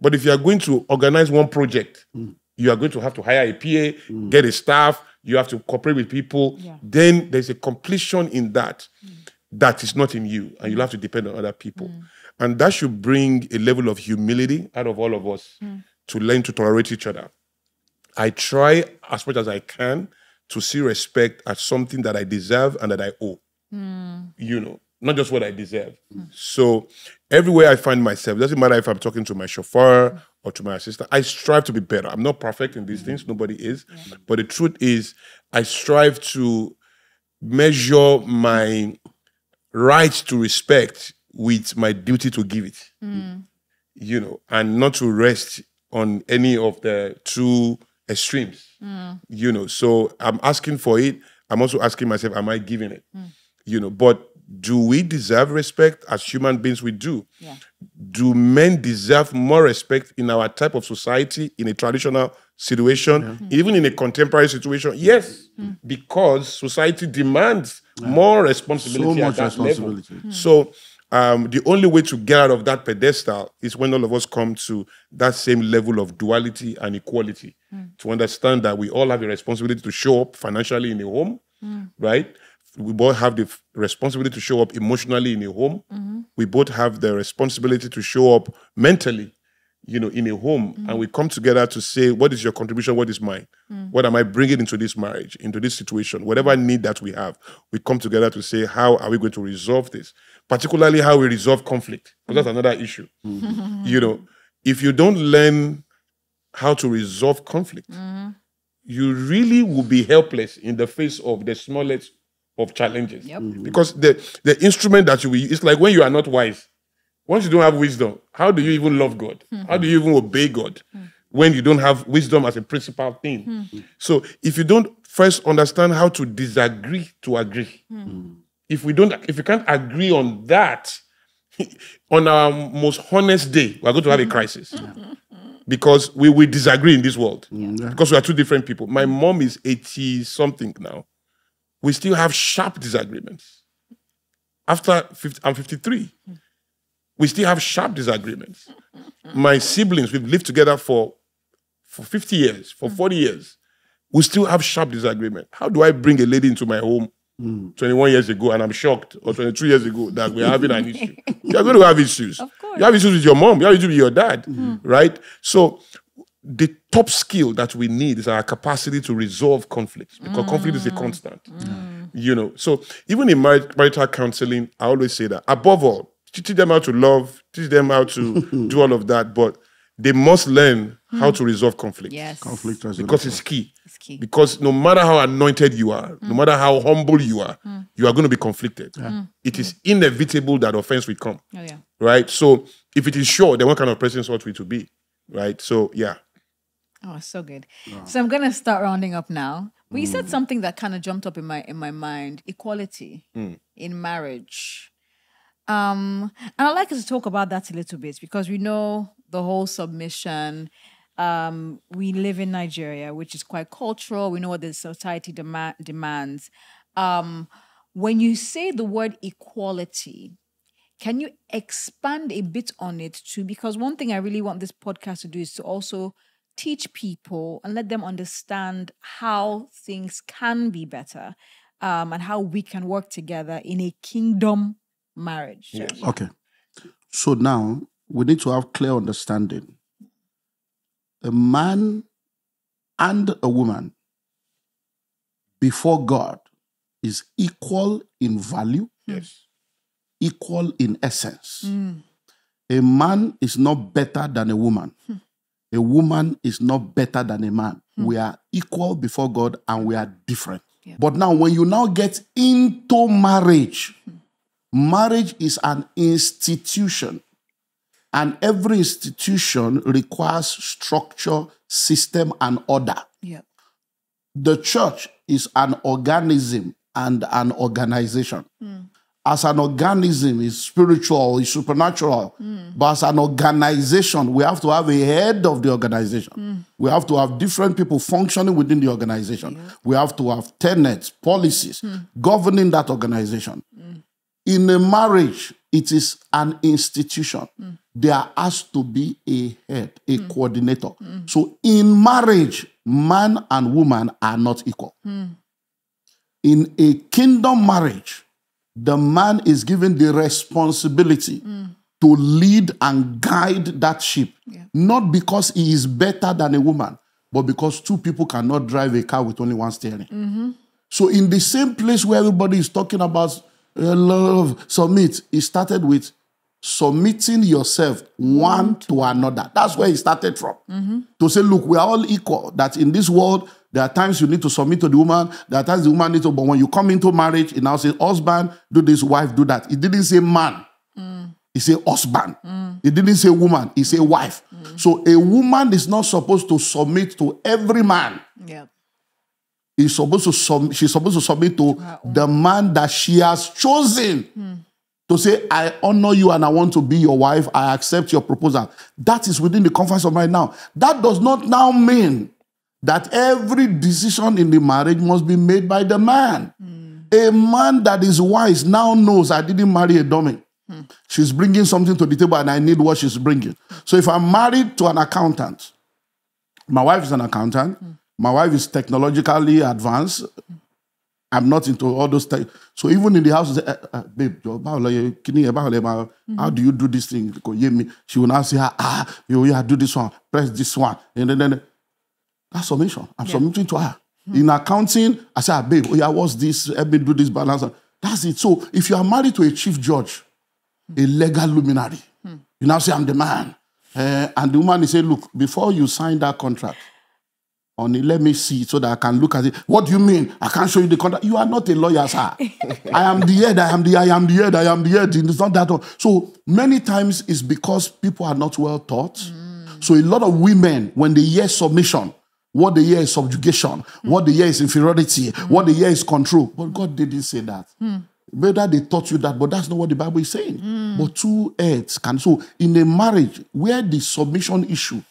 Speaker 2: But if you are going to organize one project, mm. you are going to have to hire a PA, get a staff, you have to cooperate with people.
Speaker 3: Yeah.
Speaker 2: Then there's a completion in that that is not in you, and you'll have to depend on other people. Mm. And that should bring a level of humility out of all of us mm. to learn to tolerate each other. I try as much as I can to see respect as something that I deserve and that I owe. Mm. You know, not just what I deserve. So everywhere I find myself, doesn't matter if I'm talking to my chauffeur or to my assistant, I strive to be better. I'm not perfect in these mm. things, nobody is. But the truth is, I strive to measure my right to respect with my duty to give it mm. you know, and not to rest on any of the two extremes, mm. you know. So I'm asking for it. I'm also asking myself, am I giving it? You know, but do we deserve respect as human beings? We do.
Speaker 3: Yeah.
Speaker 2: Do men deserve more respect in our type of society, in a traditional situation, hmm. even in a contemporary situation? Yes, hmm. because society demands more responsibility.
Speaker 1: So
Speaker 2: at
Speaker 1: much
Speaker 2: that level.
Speaker 1: responsibility. Hmm.
Speaker 2: So um, the only way to get out of that pedestal is when all of us come to that same level of duality and equality to understand that we all have a responsibility to show up financially in the home, right? We both have the responsibility to show up emotionally in a home. Mm-hmm. We both have the responsibility to show up mentally, you know, in a home. Mm-hmm. And we come together to say, what is your contribution? What is mine? Mm. What am I bringing into this marriage, into this situation? Whatever need that we have, we come together to say, how are we going to resolve this? Particularly how we resolve conflict, because that's another issue. Mm-hmm. you know, if you don't learn how to resolve conflict, you really will be helpless in the face of the smallest of challenges.
Speaker 3: Yep. Mm-hmm.
Speaker 2: Because the, the instrument that you will use, it's like when you are not wise. Once you don't have wisdom, how do you even love God? Hmm. How do you even obey God hmm. when you don't have wisdom as a principal thing? Hmm. So if you don't first understand how to disagree to agree, if we don't, if you can't agree on that, on our most honest day, we're going to have a crisis. Because we will disagree in this world. Because we are two different people. My mom is 80 something now. We still have sharp disagreements. After 50, I'm 53. We still have sharp disagreements. My siblings, we've lived together for, for 50 years, for mm. 40 years. We still have sharp disagreement. How do I bring a lady into my home mm. 21 years ago and I'm shocked, or 22 years ago, that we're having an issue? You're going to have issues. You have issues with your mom, you have issues with your dad, mm. right? So the top skill that we need is our capacity to resolve conflicts because conflict is a mm. constant. Mm. You know, so even in marit- marital counseling, I always say that above all, teach them how to love, teach them how to do all of that, but they must learn how hmm. to resolve conflict.
Speaker 3: Yes.
Speaker 1: Conflict resolution.
Speaker 2: Because it's key.
Speaker 3: It's key.
Speaker 2: Because no matter how anointed you are, no hmm. matter how humble you are, hmm. you are going to be conflicted. It is inevitable that offense will come.
Speaker 3: Oh yeah.
Speaker 2: Right? So if it is sure, then what kind of presence ought we to be? Right? So yeah.
Speaker 3: Oh, so good. So I'm gonna start rounding up now. But you said something that kind of jumped up in my in my mind: equality in marriage. Um, and I'd like us to talk about that a little bit because we know the whole submission. Um, we live in Nigeria, which is quite cultural. We know what the society dema- demands. Um, when you say the word equality, can you expand a bit on it too? Because one thing I really want this podcast to do is to also teach people and let them understand how things can be better um, and how we can work together in a kingdom marriage.
Speaker 2: Yes.
Speaker 1: Okay. So now we need to have clear understanding. A man and a woman before God is equal in value,
Speaker 2: Yes.
Speaker 1: equal in essence. A man is not better than a woman. A woman is not better than a man. Hmm. We are equal before God and we are different. But now, when you now get into marriage, hmm. marriage is an institution. And every institution requires structure, system, and order.
Speaker 3: Yeah.
Speaker 1: The church is an organism and an organization. Hmm. As an organism, is spiritual, is supernatural. Hmm. But as an organization, we have to have a head of the organization. Hmm. We have to have different people functioning within the organization. We have to have tenets, policies hmm. governing that organization. In a marriage, it is an institution. There has to be a head, a coordinator. So in marriage, man and woman are not equal. In a kingdom marriage, the man is given the responsibility to lead and guide that ship, not because he is better than a woman, but because two people cannot drive a car with only one steering. So, in the same place where everybody is talking about uh, love, submit, it started with submitting yourself one to another. That's where it started from. To say, look, we are all equal. That in this world, there are times you need to submit to the woman, there are times the woman needs to, but when you come into marriage, it now says, husband, do this, wife, do that. It didn't say man. It said husband. It didn't say woman. It said wife. So a woman is not supposed to submit to every man
Speaker 3: Yeah.
Speaker 1: is supposed to sub, she's supposed to submit to the man that she has chosen to say, I honor you and I want to be your wife. I accept your proposal. That is within the confines of right now. That does not now mean that every decision in the marriage must be made by the man. A man that is wise now knows I didn't marry a dummy. She's bringing something to the table and I need what she's bringing. So if I'm married to an accountant, my wife is an accountant. My wife is technologically advanced. I'm not into all those things. So even in the house, say, eh, eh, babe, jọ̀ọ́, báwo kíní yẹn, báwo lẹ máa- how do you do this thing? Kò yé mi. She will now say, ah, ah, you yeah, do this one, press this one. And then, then that's submission. I'm submitting to her. In accounting, I say, ah, babe, oh yeah, what's this? Help me do this balance. That's it. So if you are married to a chief judge, a legal luminary, you now say, I'm the man. Eh, and the woman is saying, look, before you sign that contract, honey, let me see so that I can look at it. What do you mean? I can't show you the contract. You are not a lawyer, sir. I am the head. I am the. I am the head. I am the head. It's not that. So many times it's because people are not well taught. So a lot of women, when they hear submission, what they hear is subjugation. Hmm. What they hear is inferiority. Hmm. What they hear is control. But God didn't say that. Hmm. Whether they taught you that, but that's not what the Bible is saying. But two heads can. So in a marriage where the submission issue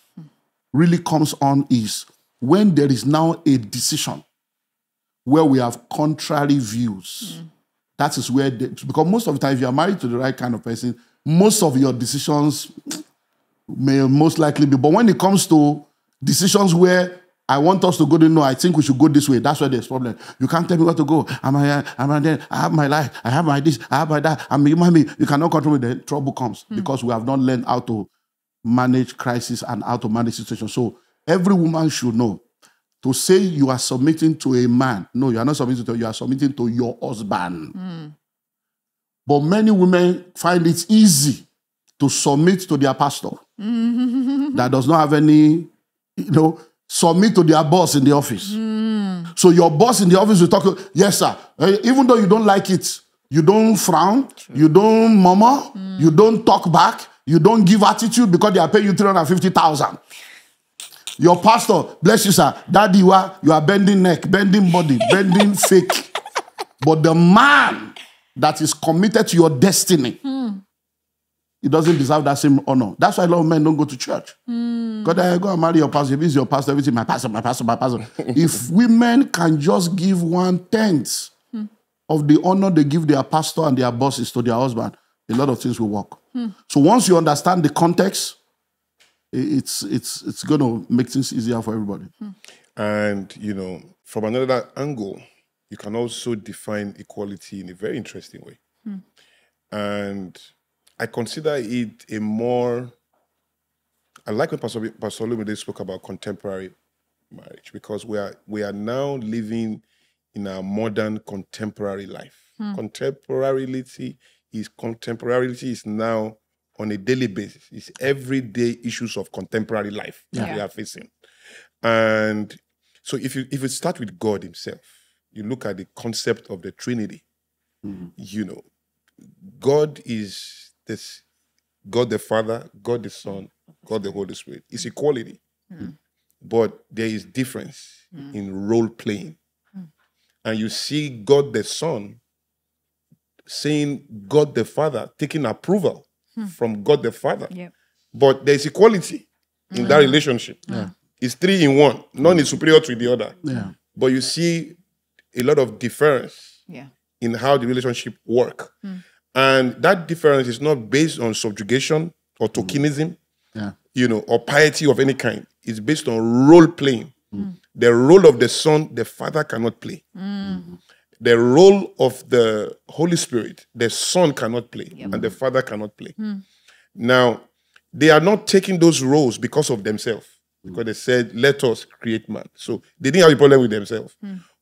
Speaker 1: really comes on is when there is now a decision where we have contrary views. That is where, the, because most of the time, if you are married to the right kind of person, most of your decisions may most likely be. But when it comes to decisions where I want us to go, to no, I think we should go this way. That's where there's problem. You can't tell me where to go. I'm here, I'm there. I have my life. I have my this. I have my that. I'm being. You cannot control me. Then trouble comes hmm. because we have not learned how to manage crisis and how to manage situation. So every woman should know to say you are submitting to a man. No, you are not submitting to. You are submitting to your husband. Hmm. But many women find it easy to submit to their pastor. Hmm. that does not have any, you know, submit to their boss in the office. So your boss in the office will talk, yes, sir. Eh, Even though you don't like it, you don't frown, you don't murmur, you don't talk back, you don't give attitude because they are paying you 350,000. Your pastor, bless you, sir. Daddy, you are, you are bending neck, bending body, bending fake. But the man that is committed to your destiny, he doesn't deserve that same honor. That's why a lot of men don't go to church. Hmm. God, I go and marry your pastor. If he's your pastor, everything, my pastor, my pastor, my pastor. if women can just give one tenth hmm. of the honor they give their pastor and their bosses to their husband, a lot of things will work. Hmm. So once you understand the context, it's it's it's going to make things easier for everybody.
Speaker 2: And you know, from another angle, you can also define equality in a very interesting way. And I consider it a more I like when Pastor, Pastor Olumide spoke about contemporary marriage because we are we are now living in a modern contemporary life. Hmm. Contemporarity is contemporarity is now on a daily basis. It's everyday issues of contemporary life that we are facing. And so if you if you start with God Himself, you look at the concept of the Trinity, hmm. you know, God is this God the Father, God the Son, God the Holy Spirit. It's mm. equality. Mm. But there is difference mm. in role playing. And you see God the Son saying God the Father, taking approval hmm. from God the Father.
Speaker 3: Yep.
Speaker 2: But there's equality in that hmm. relationship. Hmm. It's three in one. None is superior to the other.
Speaker 1: Yeah.
Speaker 2: But you see a lot of difference
Speaker 3: Yeah.
Speaker 2: in how the relationship work. And that difference is not based on subjugation or mm. tokenism,
Speaker 1: Yeah.
Speaker 2: you know, or piety of any kind. It's based on role playing. Mm. The role of the son, the father cannot play. Mm. The role of the Holy Spirit, the son cannot play, and the father cannot play. Now, they are not taking those roles because of themselves, because they said, let us create man. So they didn't have a problem with themselves.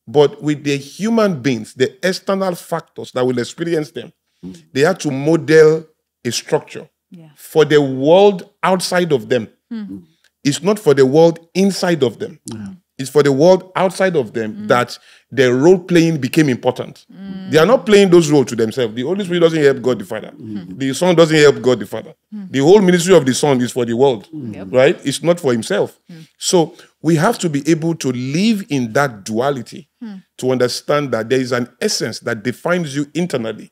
Speaker 2: But with the human beings, the external factors that will experience them, Mm-hmm. they had to model a structure
Speaker 3: Yeah.
Speaker 2: for the world outside of them. Hmm. Mm-hmm. It's not for the world inside of them. Mm-hmm. It's for the world outside of them hmm. that the role playing became important. Hmm. They are not playing those roles to themselves. The Holy Spirit doesn't help God the Father. The Son doesn't help God the Father. The whole ministry of the Son is for the world, right? It's not for himself. So we have to be able to live in that duality to understand that there is an essence that defines you internally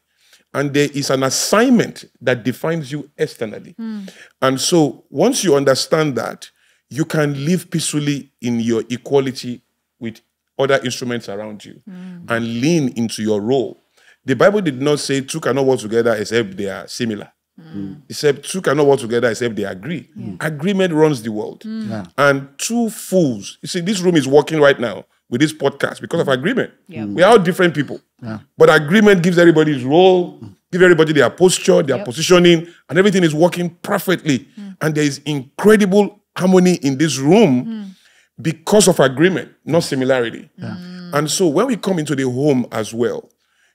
Speaker 2: and there is an assignment that defines you externally. Hmm. And so once you understand that, you can live peacefully in your equality with other instruments around you hmm. and lean into your role. The Bible did not say two cannot work together except they are similar. Hmm. Except two cannot work together except they agree. Agreement runs the world. And two fools, you see, this room is working right now with this podcast because of mm. agreement.
Speaker 3: Yeah.
Speaker 2: We are all different people. But agreement gives everybody his role, mm. give everybody their posture, their
Speaker 3: Yep.
Speaker 2: positioning, and everything is working perfectly. Mm. And there is incredible harmony in this room because of agreement, not similarity. And so when we come into the home as well,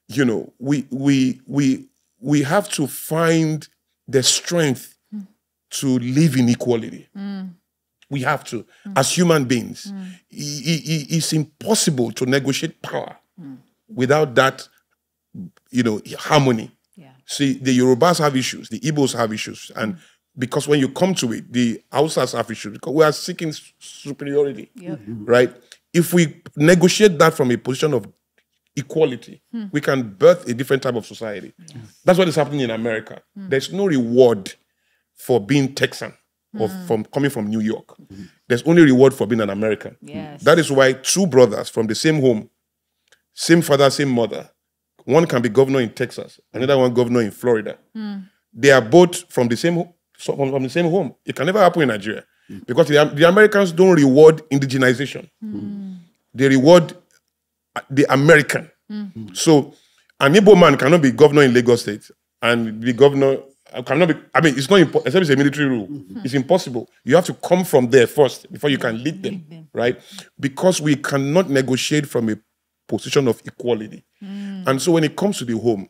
Speaker 2: you know, we we we we have to find the strength to live in equality. We have to, as human beings. I- it's impossible to negotiate power without that, you know, harmony.
Speaker 3: Yeah.
Speaker 2: See, the Yorubas have issues, the Igbos have issues, and because when you come to it, the Hausas have issues because we are seeking superiority,
Speaker 3: Yep.
Speaker 2: right? If we negotiate that from a position of equality, we can birth a different type of society. That's what is happening in America. There's no reward for being Texan or hmm. from coming from New York. There's only reward for being an American.
Speaker 3: Yes.
Speaker 2: That is why two brothers from the same home, same father, same mother, one can be governor in Texas, another one governor in Florida. Hmm. They are both from the same ho- so- from, from the same home. It can never happen in Nigeria hmm. because the, the Americans don't reward indigenization. They reward uh, the American. So an Igbo man cannot be governor in Lagos State and be governor uh, cannot be. I mean, it's not impo- except it's a military rule. Mm-hmm. It's impossible. You have to come from there first before you can lead them, right? Because we cannot negotiate from a position of equality. Mm. And so when it comes to the home,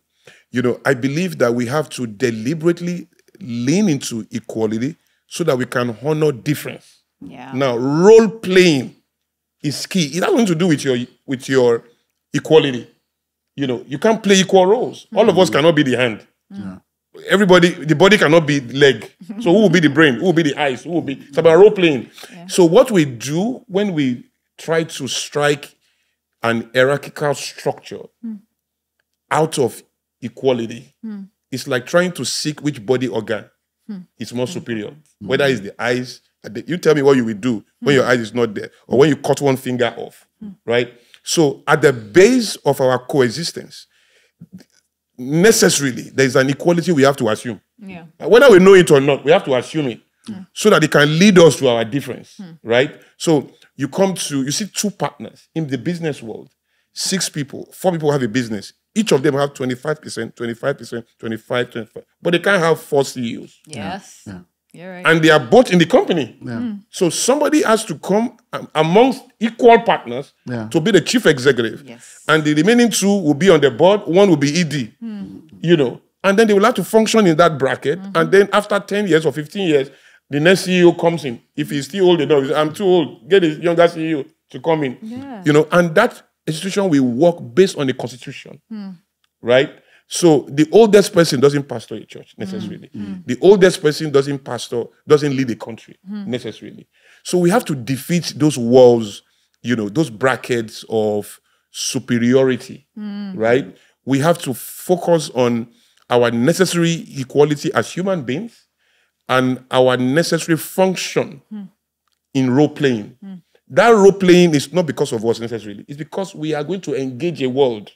Speaker 2: you know, I believe that we have to deliberately lean into equality so that we can honor difference.
Speaker 3: Yeah.
Speaker 2: Now, role playing is key. It has nothing to do with your with your equality. You know, you can't play equal roles. All of us mm. cannot be the hand. Mm. Everybody, the body cannot be leg. So who will be the brain? Who will be the eyes? Who will be? It's about role playing. So what we do when we try to strike an hierarchical structure hmm. out of equality, hmm. it's like trying to seek which body organ hmm. is more superior. Whether it's the eyes, you tell me what you will do when your eyes is not there, or when you cut one finger off, right? So at the base of our coexistence, necessarily there is an equality we have to assume.
Speaker 3: Yeah.
Speaker 2: Whether we know it or not, we have to assume it hmm. so that it can lead us to our difference, hmm. right? So you come to, you see two partners in the business world, six people, four people have a business. Each of them have 25%, 25%, 25, 25, but they can't have four CEOs.
Speaker 3: Yes. You're right.
Speaker 2: And they are both in the company. Hmm. So somebody has to come um, amongst equal partners
Speaker 1: Yeah.
Speaker 2: to be the chief executive.
Speaker 3: Yes.
Speaker 2: And the remaining two will be on the board, one will be ED. Hmm. You know, and then they will have to function in that bracket. Mm-hmm. And then after 10 years or 15 years, the next CEO comes in. If he's still old enough, says, I'm too old. Get a younger CEO to come in.
Speaker 3: Yeah.
Speaker 2: You know, and that institution will work based on the constitution. Hmm. Right? So the oldest person doesn't pastor a church necessarily. Mm. Mm. The oldest person doesn't pastor, doesn't lead a country mm. necessarily. So we have to defeat those walls, you know, those brackets of superiority, right? We have to focus on our necessary equality as human beings and our necessary function in role playing. That role playing is not because of us necessarily. It's because we are going to engage a world.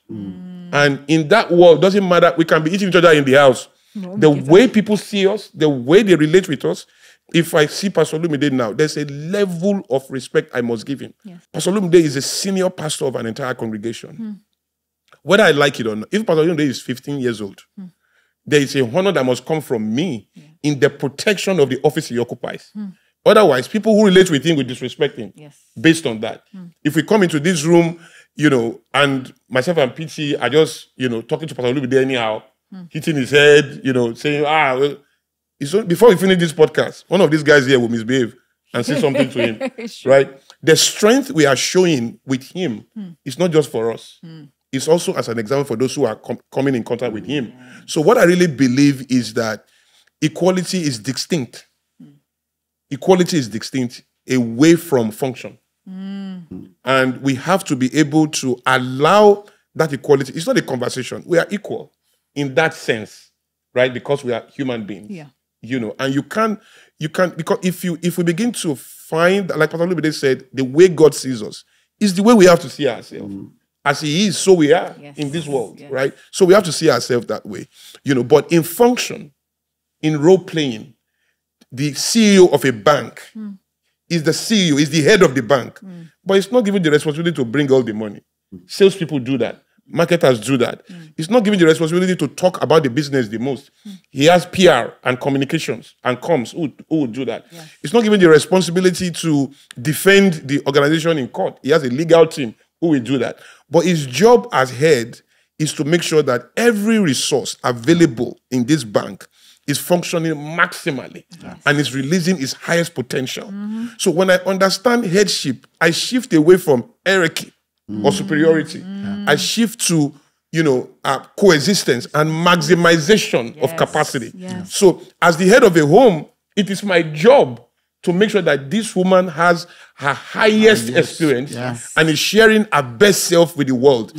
Speaker 2: And in that world, doesn't matter, we can be eating each other in the house. the way people see us, the way they relate with us. If I see Pastor Lumide now, there's a level of respect I must give him. Pastor Lumide is a senior pastor of an entire congregation. Whether I like it or not, if Pastor Lumide is 15 years old, there is a honor that must come from me in the protection of the office he occupies. Otherwise, people who relate with him will disrespect him
Speaker 3: Yes.
Speaker 2: based on that. If we come into this room, you know, and myself and PT are just, you know, talking to Pastor Olumide anyhow, hmm. hitting his head, you know, saying, ah, well, before we finish this podcast, one of these guys here will misbehave and say something to him, right? The strength we are showing with him hmm. is not just for us. Hmm. It's also as an example for those who are com- coming in contact with him. So what I really believe is that equality is distinct. Equality is distinct away from function. Mm. And we have to be able to allow that equality. It's not a conversation. We are equal in that sense, right? Because we are human beings.
Speaker 3: Yeah.
Speaker 2: You know, and you can't, you can't, because if you if we begin to find, like Pastor Olumide said, the way God sees us is the way we have to see ourselves. Mm. As He is, so we are
Speaker 3: Yes.
Speaker 2: in this world,
Speaker 3: Yes.
Speaker 2: right? So we have to see ourselves that way. You know, but in function, in role playing, the CEO of a bank hmm. Is the CEO, is the head of the bank, hmm. but it's not given the responsibility to bring all the money. Salespeople do that. Marketers do that. Hmm. It's not given the responsibility to talk about the business the most. Hmm. He has PR and communications and comms who, who would do that. It's not given the responsibility to defend the organization in court. He has a legal team who will do that. But his job as head is to make sure that every resource available in this bank is functioning maximally and is releasing its highest potential. So when I understand headship, I shift away from hierarchy or superiority. I shift to you know uh, coexistence and maximization of capacity.
Speaker 3: yes.
Speaker 2: So as the head of a home, it is my job to make sure that this woman has her highest experience
Speaker 1: Yes.
Speaker 2: and is sharing her best self with the world.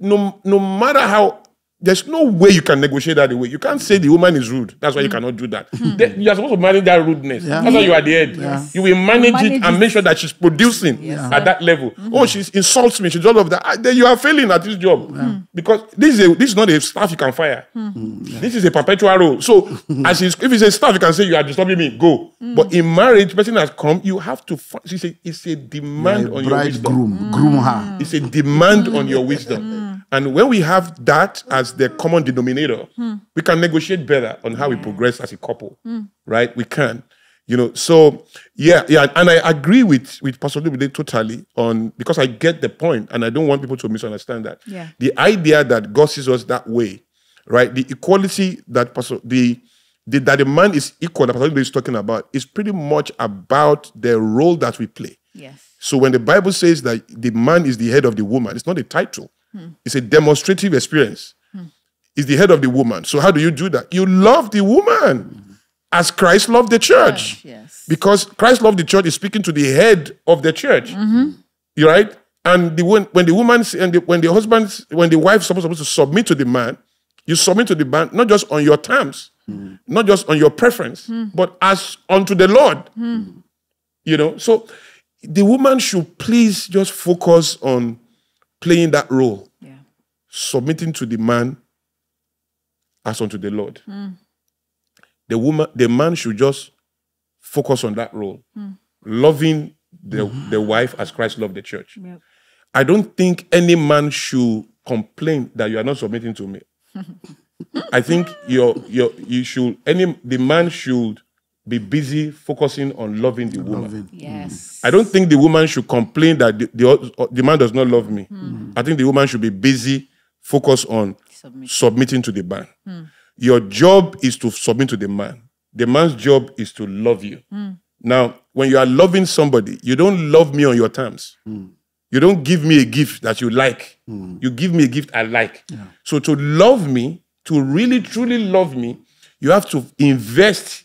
Speaker 2: No, no matter how there's no way you can negotiate that away. You can't say the woman is rude. That's why you hmm. cannot do that. Hmm. Then You are supposed to manage that rudeness.
Speaker 1: Yeah.
Speaker 2: That's why you are the head. You will manage,
Speaker 3: Manage
Speaker 2: it and make sure that she's producing at that level. Hmm. Oh, she insults me. She's all of that. Ah, Then you are failing at this job because this is a, this is not a staff you can fire. This is a perpetual role. So, as if it's a staff, you can say you are disturbing me. Go. But in marriage, person has come. You have to. It's a, it's a demand on your wisdom.
Speaker 1: bridegroom, groom her.
Speaker 2: It's a demand on your wisdom. And when we have that as the common denominator, we can negotiate better on how we progress as a couple. Right? We can. You know, so yeah, yeah, and I agree with with Pastor Lubide totally on because I get the point, and I don't want people to misunderstand that.
Speaker 3: Yeah.
Speaker 2: The idea that God sees us that way, right? The equality that Pastor the the, that the man is equal, the person is talking about, is pretty much about the role that we play.
Speaker 3: Yes.
Speaker 2: So when the Bible says that the man is the head of the woman, it's not a title. Hmm. It's a demonstrative experience. It's the head of the woman. So how do you do that? You love the woman hmm. as Christ loved the church.
Speaker 3: Yes, yes.
Speaker 2: Because Christ loved the church is speaking to the head of the church. Mm-hmm. You right? And the when, when the woman and the, when the husband when the wife is supposed, supposed to submit to the man, you submit to the man not just on your terms, mm. not just on your preference, mm. but as unto the Lord. Mm. You know, so the woman should please just focus on playing that role,
Speaker 3: yeah.
Speaker 2: submitting to the man as unto the Lord. Mm. The woman, the man should just focus on that role, mm. loving the, mm-hmm. the wife as Christ loved the church. Yep. I don't think any man should complain that you are not submitting to me. I think you you you should any the man should be busy focusing on loving the woman. Loving.
Speaker 3: Yes.
Speaker 2: I don't think the woman should complain that the, the, the man does not love me. Mm. I think the woman should be busy, focus on Submit. submitting to the man. Mm. Your job is to submit to the man. The man's job is to love you. Mm. Now, when you are loving somebody, you don't love me on your terms. You don't give me a gift that you like. You give me a gift I like. Yeah. So to love me, to really truly love me, you have to invest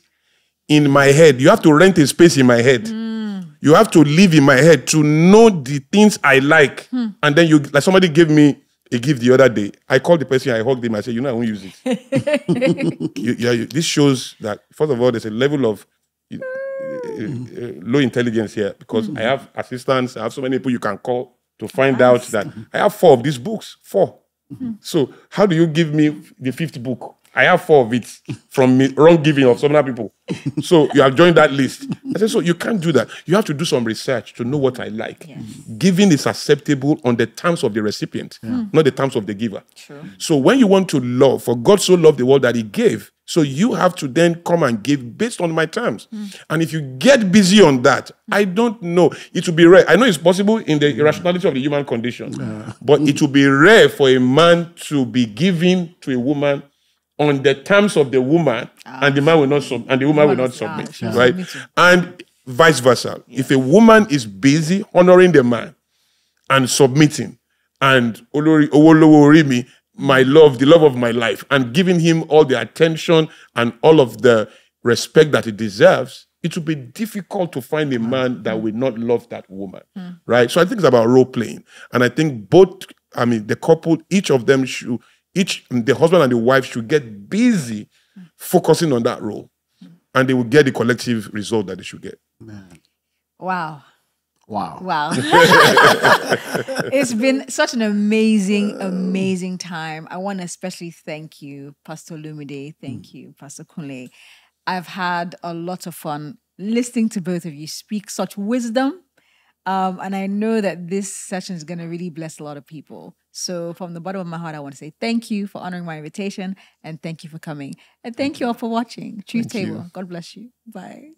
Speaker 2: in my head. You have to rent a space in my head. Mm. You have to live in my head to know the things I like. Mm. And then you, like somebody gave me a gift the other day. I called the person, I hugged him, I said, you know, I won't use it. you, you, this shows that, first of all, there's a level of uh, uh, low intelligence here because mm. I have assistants, I have so many people you can call to find out that I have four of these books. 4 mm-hmm. So how do you give me the fifth book? I have four of it from me, wrong giving of some other people. So you have joined that list. I said, so you can't do that. You have to do some research to know what I like. Yes. Giving is acceptable on the terms of the recipient, yeah. not the terms of the giver.
Speaker 3: True.
Speaker 2: So when you want to love, for God so loved the world that he gave, so you have to then come and give based on my terms. Mm. And if you get busy on that, I don't know. It will be rare. I know it's possible in the irrationality of the human condition, yeah. but it will be rare for a man to be giving to a woman on the terms of the woman, ah. and the man will not sub- and the woman will not submit, yeah. right? And vice versa. If a woman is busy honoring the man and submitting, and Olori my love, the love of my life, and giving him all the attention and all of the respect that he deserves, it will be difficult to find a man that will not love that woman, mm. right? So I think it's about role playing, and I think both. I mean, the couple, each of them should each the husband and the wife should get busy focusing on that role. And they will get the collective result that they should get.
Speaker 3: Wow.
Speaker 1: Wow.
Speaker 3: Wow. It's been such an amazing amazing time. I want to especially thank you pastor lumide thank mm. you pastor kunle. I've had a lot of fun listening to both of you speak such wisdom um, and I know that this session is going to really bless a lot of people. So, from the bottom of my heart, I want to say thank you for honoring my invitation and thank you for coming. And thank, thank you all for watching. Truth Table. You. God bless you. Bye.